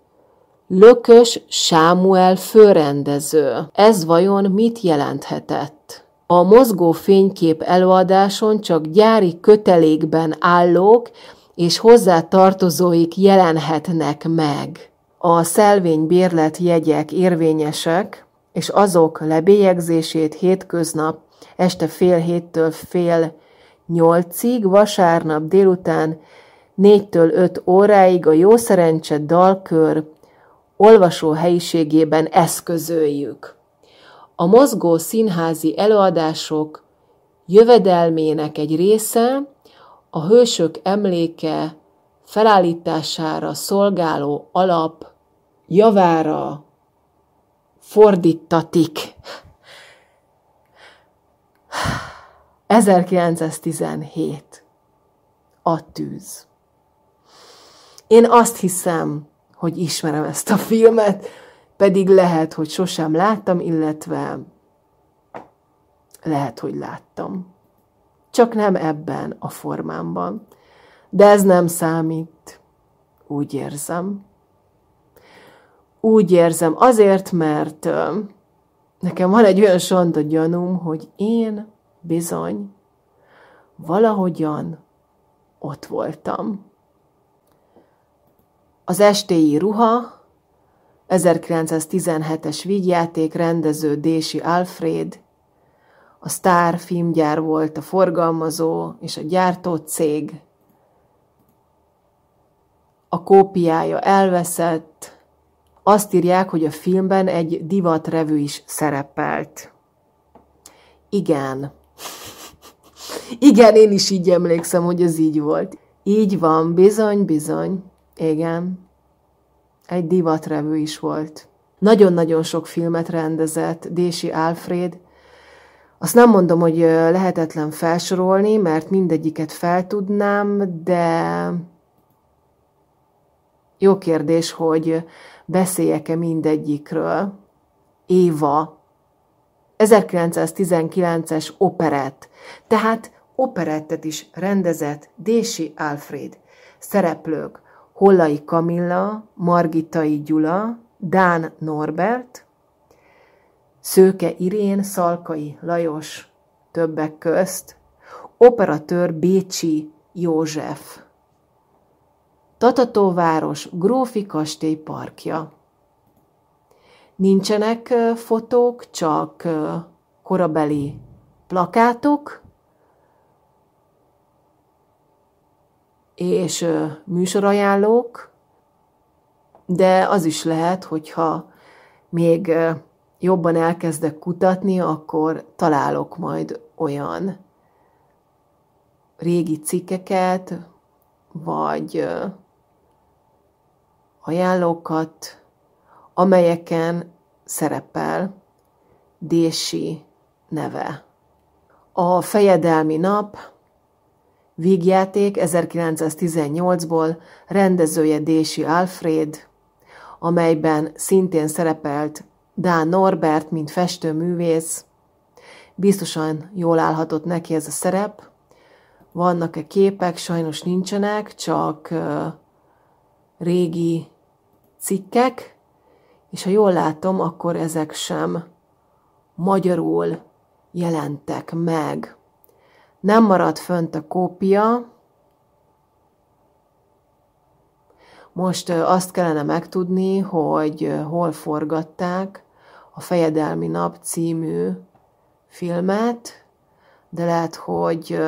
Lökös Sámuel főrendező. Ez vajon mit jelenthetett? A mozgó fénykép előadáson csak gyári kötelékben állók és hozzá tartozóik jelenhetnek meg. A szelvény bérlet jegyek érvényesek, és azok lebélyegzését hétköznap este fél héttől fél nyolcig, vasárnap délután négytől öt óráig a Jó Szerencse dalkör olvasó helyiségében eszközöljük. A mozgó színházi előadások jövedelmének egy része a hősök emléke felállítására szolgáló alap javára fordítatik. 1917. A tűz. Én azt hiszem, hogy ismerem ezt a filmet, pedig lehet, hogy sosem láttam, illetve lehet, hogy láttam. Csak nem ebben a formámban. De ez nem számít. Úgy érzem. Úgy érzem, azért, mert nekem van egy olyan sonda gyanúm, hogy én bizony valahogyan ott voltam. Az estéi ruha, 1917-es vígjáték rendező Dési Alfred, a Star filmgyár volt a forgalmazó és a gyártó cég. A kópiája elveszett, azt írják, hogy a filmben egy divatrevű is szerepelt. Igen. Igen, én is így emlékszem, hogy ez így volt. Így van, bizony, bizony. Igen. Egy divatrevő is volt. Nagyon-nagyon sok filmet rendezett Dési Alfred. Azt nem mondom, hogy lehetetlen felsorolni, mert mindegyiket feltudnám, de jó kérdés, hogy beszéljek-e mindegyikről. Éva, 1919-es operett, tehát operettet is rendezett Dési Alfred. Szereplők Hollai Kamilla, Margitai Gyula, Dán Norbert, Szőke Irén, Szalkai Lajos többek közt, operatőr Bécsi József. Tatatóváros Grófi Kastély parkja. Nincsenek fotók, csak korabeli plakátok, és műsorajánlók, de az is lehet, hogyha még jobban elkezdek kutatni, akkor találok majd olyan régi cikkeket, vagy ajánlókat, amelyeken szerepel Dési neve. A fejedelmi nap vígjáték 1918-ból rendezője Dési Alfred, amelyben szintén szerepelt Dán Norbert, mint festőművész. Biztosan jól állhatott neki ez a szerep. Vannak-e képek? Sajnos nincsenek, csak régi cikkek, és ha jól látom, akkor ezek sem magyarul jelentek meg. Nem maradt fönt a kópia. Most azt kellene megtudni, hogy hol forgatták a Fejedelmi Nap című filmet, de lehet, hogy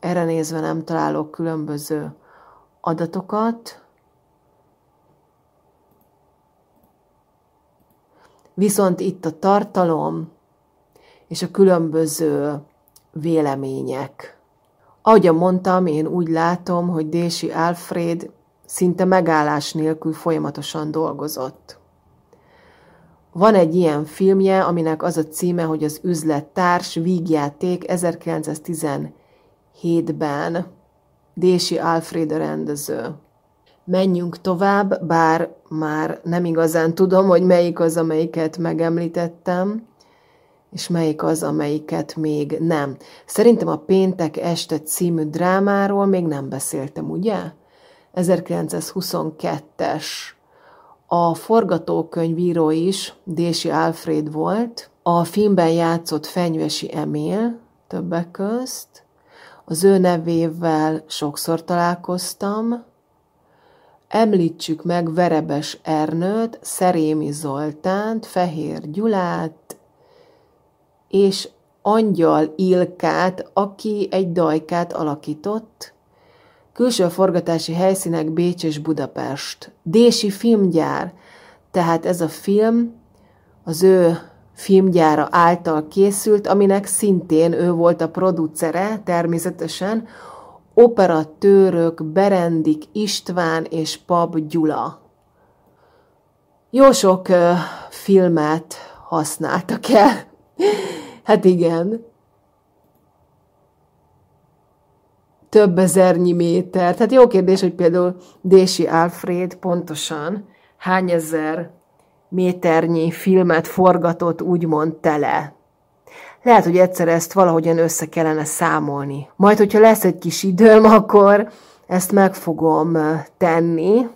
erre nézve nem találok különböző adatokat. Viszont itt a tartalom és a különböző vélemények. Ahogy mondtam, én úgy látom, hogy Dési Alfred szinte megállás nélkül folyamatosan dolgozott. Van egy ilyen filmje, aminek az a címe, hogy az üzlettárs vígjáték 1917-ben Dési Alfred a rendező. Menjünk tovább, bár már nem igazán tudom, hogy melyik az, amelyiket megemlítettem, és melyik az, amelyiket még nem. Szerintem a Péntek este című drámáról még nem beszéltem, ugye? 1922-es. A forgatókönyvíró is Dési Alfred volt, a filmben játszott Fenyvesi Emil többek közt, az ő nevével sokszor találkoztam, Említsük meg Verebes Ernőt, Szerémi Zoltánt, Fehér Gyulát, és Angyal Ilkát, aki egy dajkát alakított. Külső forgatási helyszínek Bécs és Budapest. Dési filmgyár, tehát ez a film az ő filmgyára által készült, aminek szintén ő volt a producere, természetesen, operatőrök Berendik István és Pab Gyula. Jó sok uh, filmet használtak el. Hát igen. Több ezernyi méter. Tehát jó kérdés, hogy például Dési Alfred pontosan hány ezer méternyi filmet forgatott úgymond tele. Lehet, hogy egyszer ezt valahogyan össze kellene számolni. Majd, hogyha lesz egy kis időm, akkor ezt meg fogom tenni.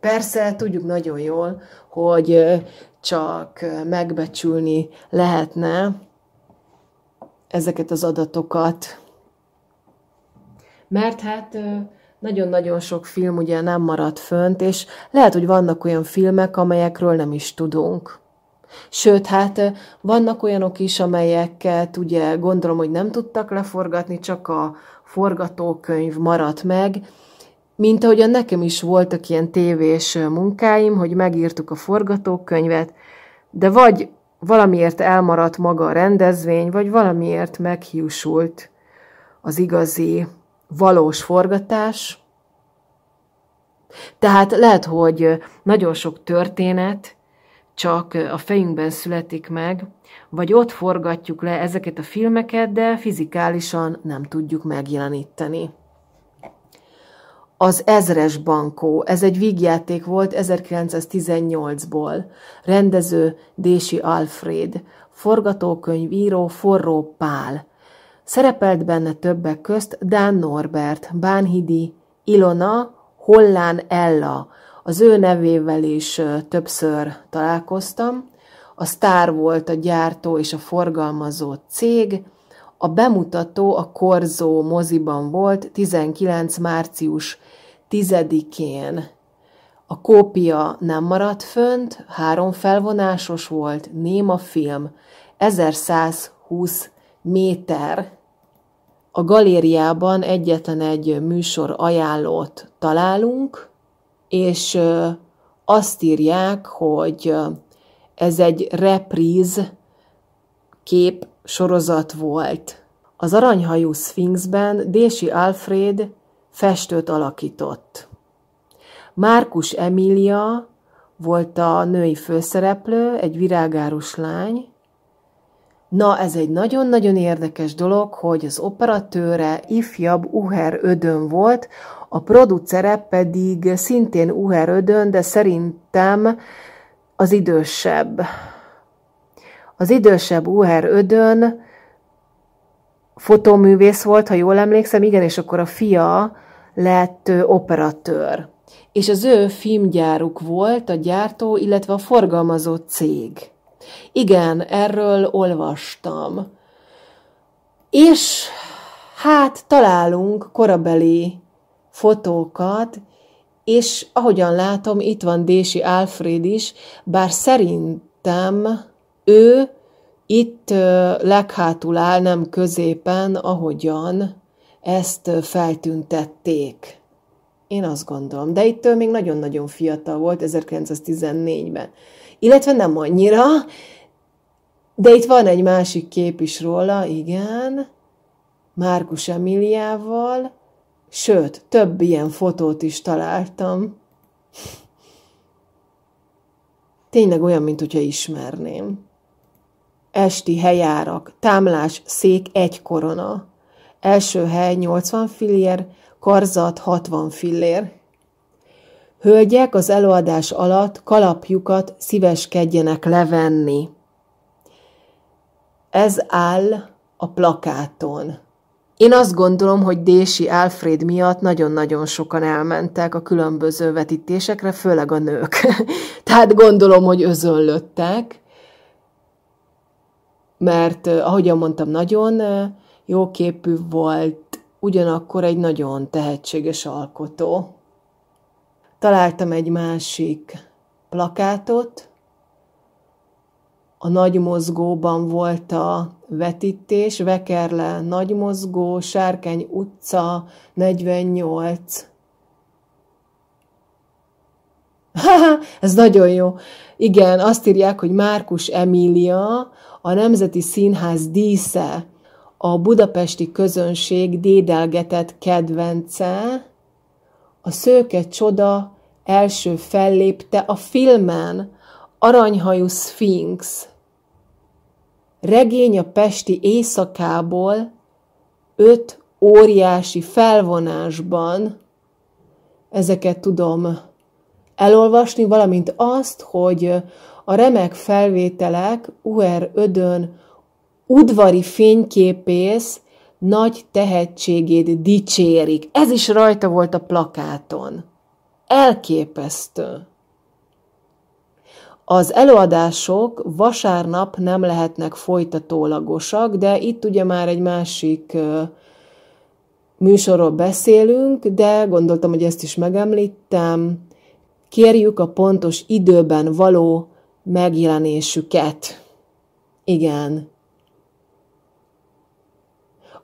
Persze, tudjuk nagyon jól, hogy csak megbecsülni lehetne ezeket az adatokat. Mert hát nagyon-nagyon sok film ugye nem maradt fönt, és lehet, hogy vannak olyan filmek, amelyekről nem is tudunk. Sőt, hát vannak olyanok is, amelyeket ugye gondolom, hogy nem tudtak leforgatni, csak a forgatókönyv maradt meg, mint ahogyan nekem is voltak ilyen tévés munkáim, hogy megírtuk a forgatókönyvet, de vagy valamiért elmaradt maga a rendezvény, vagy valamiért meghiúsult az igazi, valós forgatás. Tehát lehet, hogy nagyon sok történet csak a fejünkben születik meg, vagy ott forgatjuk le ezeket a filmeket, de fizikálisan nem tudjuk megjeleníteni. Az Ezres Bankó, ez egy vígjáték volt 1918-ból. Rendező Dési Alfred, forgatókönyvíró Forró Pál. Szerepelt benne többek közt Dán Norbert, Bánhidi, Ilona, Hollán Ella. Az ő nevével is többször találkoztam. A Star volt a gyártó és a forgalmazó cég. A bemutató a Korzó moziban volt 19. március 10-én. A kópia nem maradt fönt, három felvonásos volt, néma film, 1120 méter. A galériában egyetlen egy műsor ajánlót találunk, és azt írják, hogy ez egy repríz kép sorozat volt. Az aranyhajú Sphinxben Dési Alfred festőt alakított. Márkus Emília volt a női főszereplő, egy virágárus lány. Na, ez egy nagyon-nagyon érdekes dolog, hogy az operatőre ifjabb Uher Ödön volt, a producere pedig szintén Uher Ödön, de szerintem az idősebb. Az idősebb Uher Ödön fotóművész volt, ha jól emlékszem, igen, és akkor a fia lett operatőr és az ő filmgyáruk volt a gyártó, illetve a forgalmazó cég. Igen, erről olvastam. És hát találunk korabeli fotókat, és ahogyan látom, itt van Dési Alfred is, bár szerintem ő itt leghátul áll, nem középen, ahogyan ezt feltüntették. Én azt gondolom. De itt ő még nagyon-nagyon fiatal volt, 1914-ben. Illetve nem annyira, de itt van egy másik kép is róla, igen, Márkus Emiliával, sőt, több ilyen fotót is találtam. Tényleg olyan, mint hogyha ismerném. Esti helyárak, támlás, szék, egy korona. Első hely 80 filier, karzat 60 fillér. Hölgyek az előadás alatt kalapjukat szíveskedjenek levenni. Ez áll a plakáton. Én azt gondolom, hogy Dési Alfred miatt nagyon-nagyon sokan elmentek a különböző vetítésekre, főleg a nők. Tehát gondolom, hogy özönlöttek, mert ahogyan mondtam, nagyon jó képű volt, ugyanakkor egy nagyon tehetséges alkotó. Találtam egy másik plakátot, a nagy mozgóban volt a vetítés, Vekerle nagy mozgó, Sárkány utca 48. Haha, ez nagyon jó. Igen, azt írják, hogy Márkus Emília, a Nemzeti Színház dísze a budapesti közönség dédelgetett kedvence, a szőke csoda első fellépte a filmen, Aranyhajú Sphinx. Regény a pesti éjszakából, öt óriási felvonásban, ezeket tudom elolvasni, valamint azt, hogy a remek felvételek UR Ödön udvari fényképész nagy tehetségét dicsérik. Ez is rajta volt a plakáton. Elképesztő. Az előadások vasárnap nem lehetnek folytatólagosak, de itt ugye már egy másik műsorról beszélünk, de gondoltam, hogy ezt is megemlítem. Kérjük a pontos időben való megjelenésüket. Igen,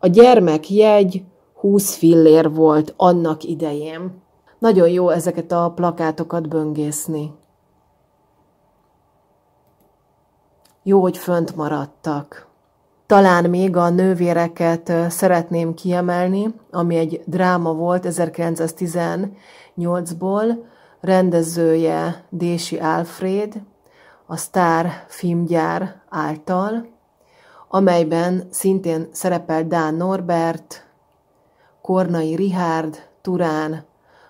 a gyermekjegy 20 fillér volt annak idején. Nagyon jó ezeket a plakátokat böngészni. Jó, hogy fönt maradtak. Talán még a nővéreket szeretném kiemelni, ami egy dráma volt 1918-ból, rendezője Dési Alfred, a Star filmgyár által, amelyben szintén szerepel Dán Norbert, Kornai Richard, Turán,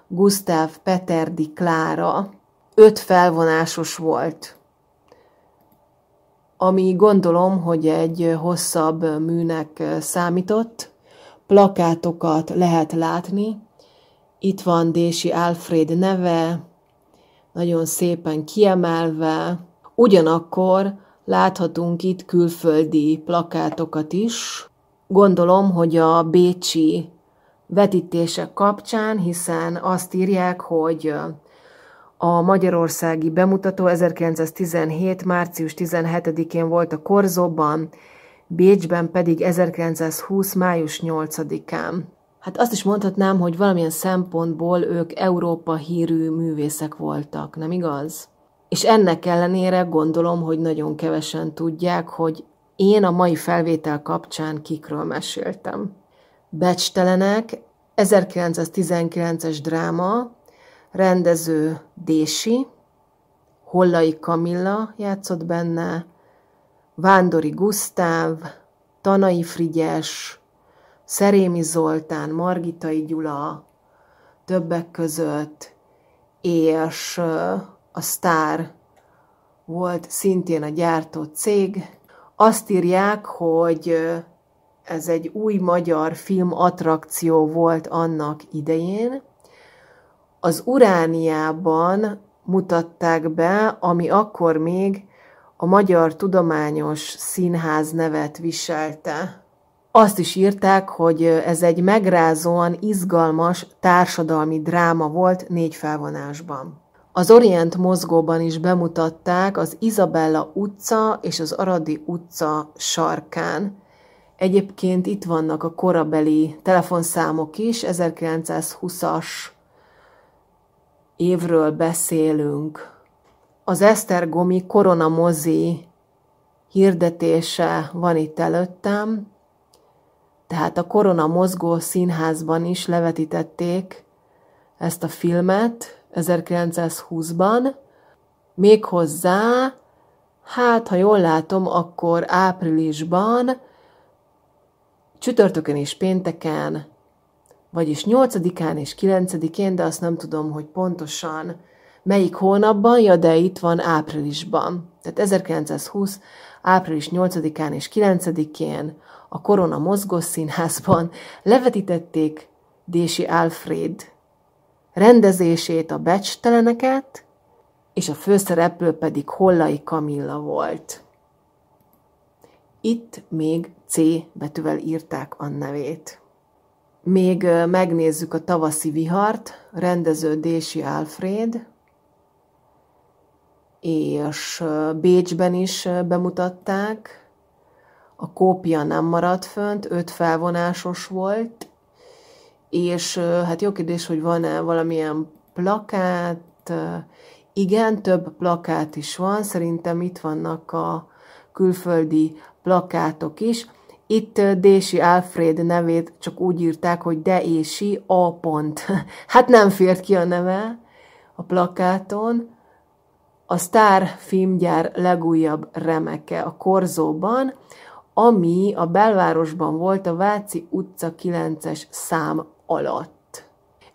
Gustav Peterdi Klára. Öt felvonásos volt, ami gondolom, hogy egy hosszabb műnek számított. Plakátokat lehet látni, Itt van Dési Alfred neve, nagyon szépen kiemelve. Ugyanakkor láthatunk itt külföldi plakátokat is. Gondolom, hogy a bécsi vetítések kapcsán, hiszen azt írják, hogy a magyarországi bemutató 1917. március 17-én volt a Korzóban, Bécsben pedig 1920. május 8-án. Hát azt is mondhatnám, hogy valamilyen szempontból ők Európa hírű művészek voltak, nem igaz? És ennek ellenére gondolom, hogy nagyon kevesen tudják, hogy én a mai felvétel kapcsán kikről meséltem. Becstelenek, 1919-es dráma, rendező Dési, Hollai Kamilla játszott benne, Vándori Gusztáv, Tanai Frigyes, Szerémi Zoltán, Margitai Gyula, többek között, és a sztár volt szintén a gyártó cég. Azt írják, hogy ez egy új magyar film attrakció volt annak idején. Az Urániában mutatták be, ami akkor még a Magyar Tudományos Színház nevet viselte. Azt is írták, hogy ez egy megrázóan izgalmas társadalmi dráma volt négy felvonásban. Az Orient mozgóban is bemutatták az Izabella utca és az Aradi utca sarkán. Egyébként itt vannak a korabeli telefonszámok is, 1920-as évről beszélünk. Az Esztergomi Korona mozi hirdetése van itt előttem, tehát a Korona mozgó színházban is levetítették ezt a filmet 1920-ban, méghozzá, hát ha jól látom, akkor áprilisban, csütörtökön és pénteken, vagyis 8-án és 9-én, de azt nem tudom, hogy pontosan melyik hónapban, ja, de itt van áprilisban. Tehát 1920. április 8-án és 9-én a Korona Mozgó Színházban levetítették Dési Alfred rendezését a becsteleneket, és a főszereplő pedig Hollai Kamilla volt. Itt még C betűvel írták a nevét. Még megnézzük a tavaszi vihart, rendező Dési Alfred, és Bécsben is bemutatták. A kópia nem maradt fönt, öt felvonásos volt, és hát jó kérdés, hogy van-e valamilyen plakát, igen, több plakát is van, szerintem itt vannak a külföldi plakátok is. Itt Dési Alfred nevét csak úgy írták, hogy Deési A. Pont. Hát nem fért ki a neve a plakáton. A Star filmgyár legújabb remeke a Korzóban, ami a belvárosban volt a Váci utca 9-es szám alatt.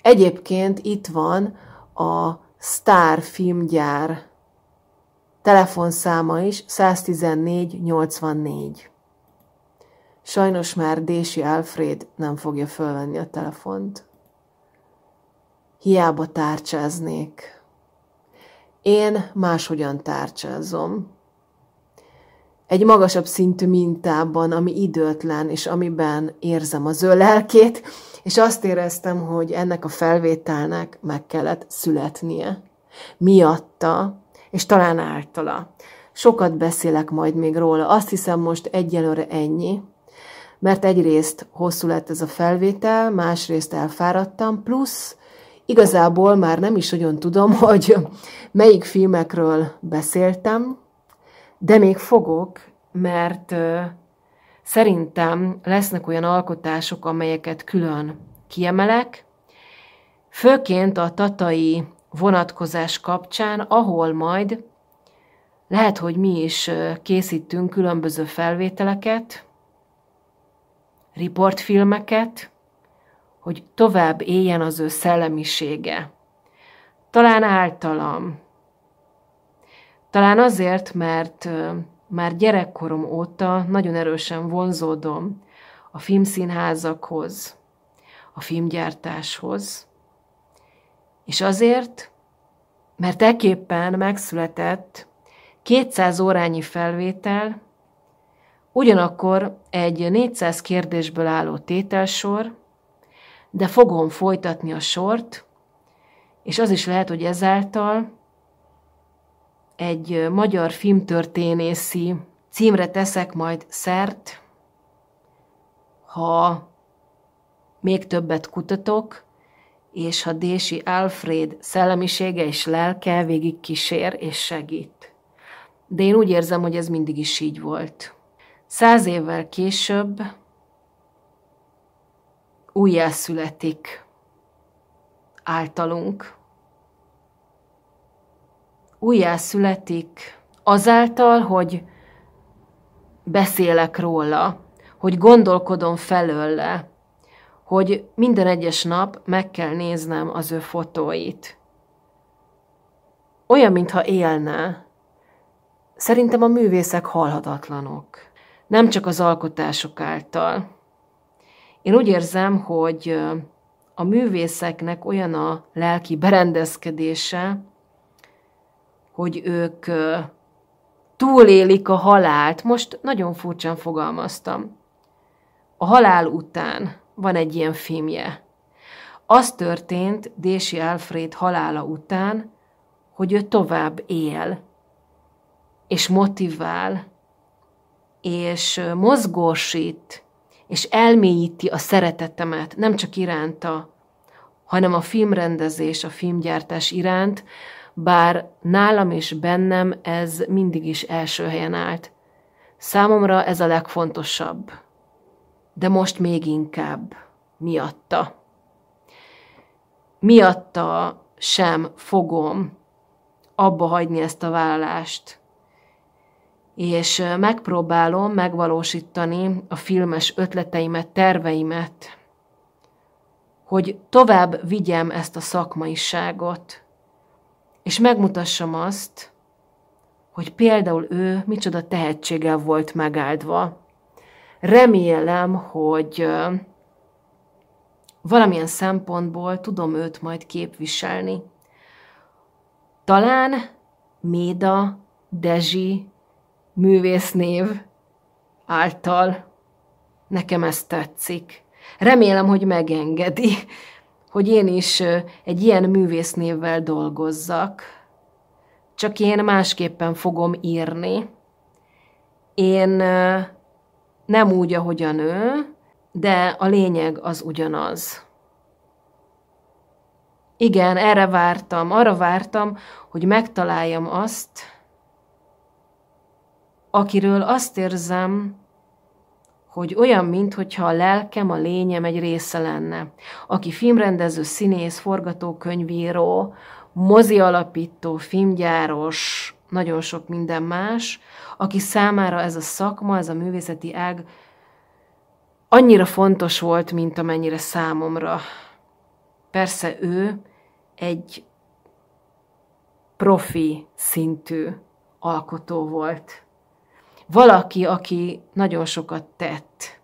Egyébként itt van a Star filmgyár telefonszáma is 11484. Sajnos már Dési Alfred nem fogja fölvenni a telefont. Hiába tárcsáznék. Én máshogyan tárcsázom. Egy magasabb szintű mintában, ami időtlen, és amiben érzem az ő lelkét, és azt éreztem, hogy ennek a felvételnek meg kellett születnie. Miatta, és talán általa. Sokat beszélek majd még róla. Azt hiszem most egyelőre ennyi, mert egyrészt hosszú lett ez a felvétel, másrészt elfáradtam, plusz igazából már nem is nagyon tudom, hogy melyik filmekről beszéltem, de még fogok, mert Szerintem lesznek olyan alkotások, amelyeket külön kiemelek, főként a tatai vonatkozás kapcsán, ahol majd lehet, hogy mi is készítünk különböző felvételeket, riportfilmeket, hogy tovább éljen az ő szellemisége. Talán általam. Talán azért, mert már gyerekkorom óta nagyon erősen vonzódom a filmszínházakhoz, a filmgyártáshoz, És azért, mert ekképpen megszületett 200 órányi felvétel, ugyanakkor egy 400 kérdésből álló tételsor, de fogom folytatni a sort, és az is lehet, hogy ezáltal egy magyar filmtörténészi címre teszek majd szert, ha még többet kutatok, és ha Dési Alfred szellemisége és lelke végig kísér és segít. De én úgy érzem, hogy ez mindig is így volt. Száz évvel később újjászületik általunk. Újjászületik azáltal, hogy beszélek róla, hogy gondolkodom felőle, hogy minden egyes nap meg kell néznem az ő fotóit. Olyan, mintha élne. Szerintem a művészek halhatatlanok. Nem csak az alkotások által. Én úgy érzem, hogy a művészeknek olyan a lelki berendezkedése, hogy ők túlélik a halált. Most nagyon furcsán fogalmaztam. A halál után van egy ilyen filmje. Az történt Dési Alfred halála után, hogy ő tovább él, és motivál, és mozgósít, és elmélyíti a szeretetemet, nem csak iránta, hanem a filmrendezés, a filmgyártás iránt, bár nálam és bennem ez mindig is első helyen állt. Számomra ez a legfontosabb de most még inkább miatta. Miatta sem fogom abba hagyni ezt a vállalást, és megpróbálom megvalósítani a filmes ötleteimet, terveimet, hogy tovább vigyem ezt a szakmaiságot, és megmutassam azt, hogy például ő micsoda tehetséggel volt megáldva, remélem, hogy valamilyen szempontból tudom őt majd képviselni. Talán Méda Dezsi művésznév által nekem ez tetszik. Remélem, hogy megengedi, hogy én is egy ilyen művésznévvel dolgozzak. Csak én másképpen fogom írni. Én nem úgy, ahogyan ő, de a lényeg az ugyanaz. Igen, erre vártam, arra vártam, hogy megtaláljam azt, akiről azt érzem, hogy olyan, mintha a lelkem, a lényem egy része lenne. Aki filmrendező, színész, forgatókönyvíró, mozi alapító, filmgyáros, nagyon sok minden más, aki számára ez a szakma, ez a művészeti ág annyira fontos volt, mint amennyire számomra. Persze ő egy profi szintű alkotó volt. Valaki, aki nagyon sokat tett.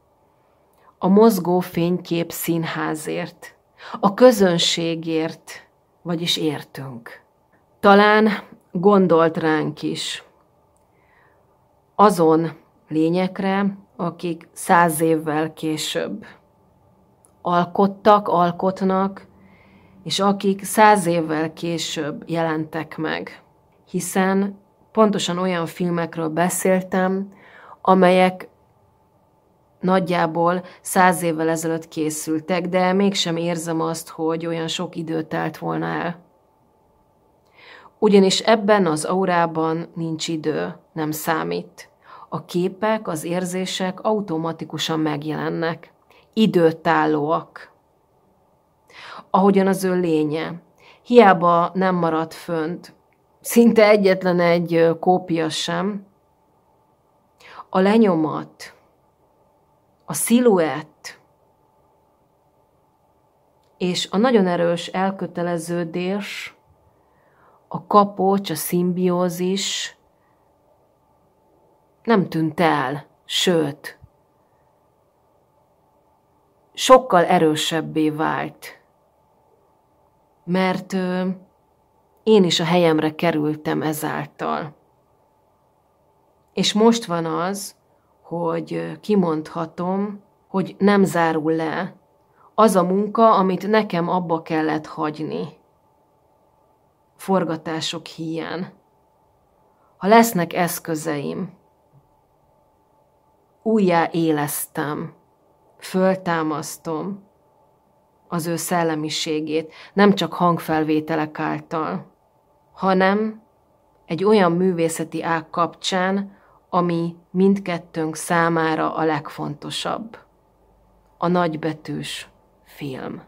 A mozgó fénykép színházért, a közönségért, vagyis értünk. Talán gondolt ránk is. Azon lényekre, akik száz évvel később alkottak, alkotnak, és akik száz évvel később jelentek meg. Hiszen pontosan olyan filmekről beszéltem, amelyek nagyjából száz évvel ezelőtt készültek, de mégsem érzem azt, hogy olyan sok idő telt volna el. Ugyanis ebben az aurában nincs idő, nem számít. A képek, az érzések automatikusan megjelennek. Időtállóak. Ahogyan az ő lénye. Hiába nem maradt fönt. Szinte egyetlen egy kópia sem. A lenyomat, a sziluett, és a nagyon erős elköteleződés, a kapocs, a szimbiózis nem tűnt el, sőt, sokkal erősebbé vált. mert én is a helyemre kerültem ezáltal. És most van az, hogy kimondhatom, hogy nem zárul le az a munka, amit nekem abba kellett hagyni. Forgatások hiány. Ha lesznek eszközeim, újjá élesztem, föltámasztom az ő szellemiségét, nem csak hangfelvételek által, hanem egy olyan művészeti ág kapcsán, ami mindkettőnk számára a legfontosabb. A nagybetűs film.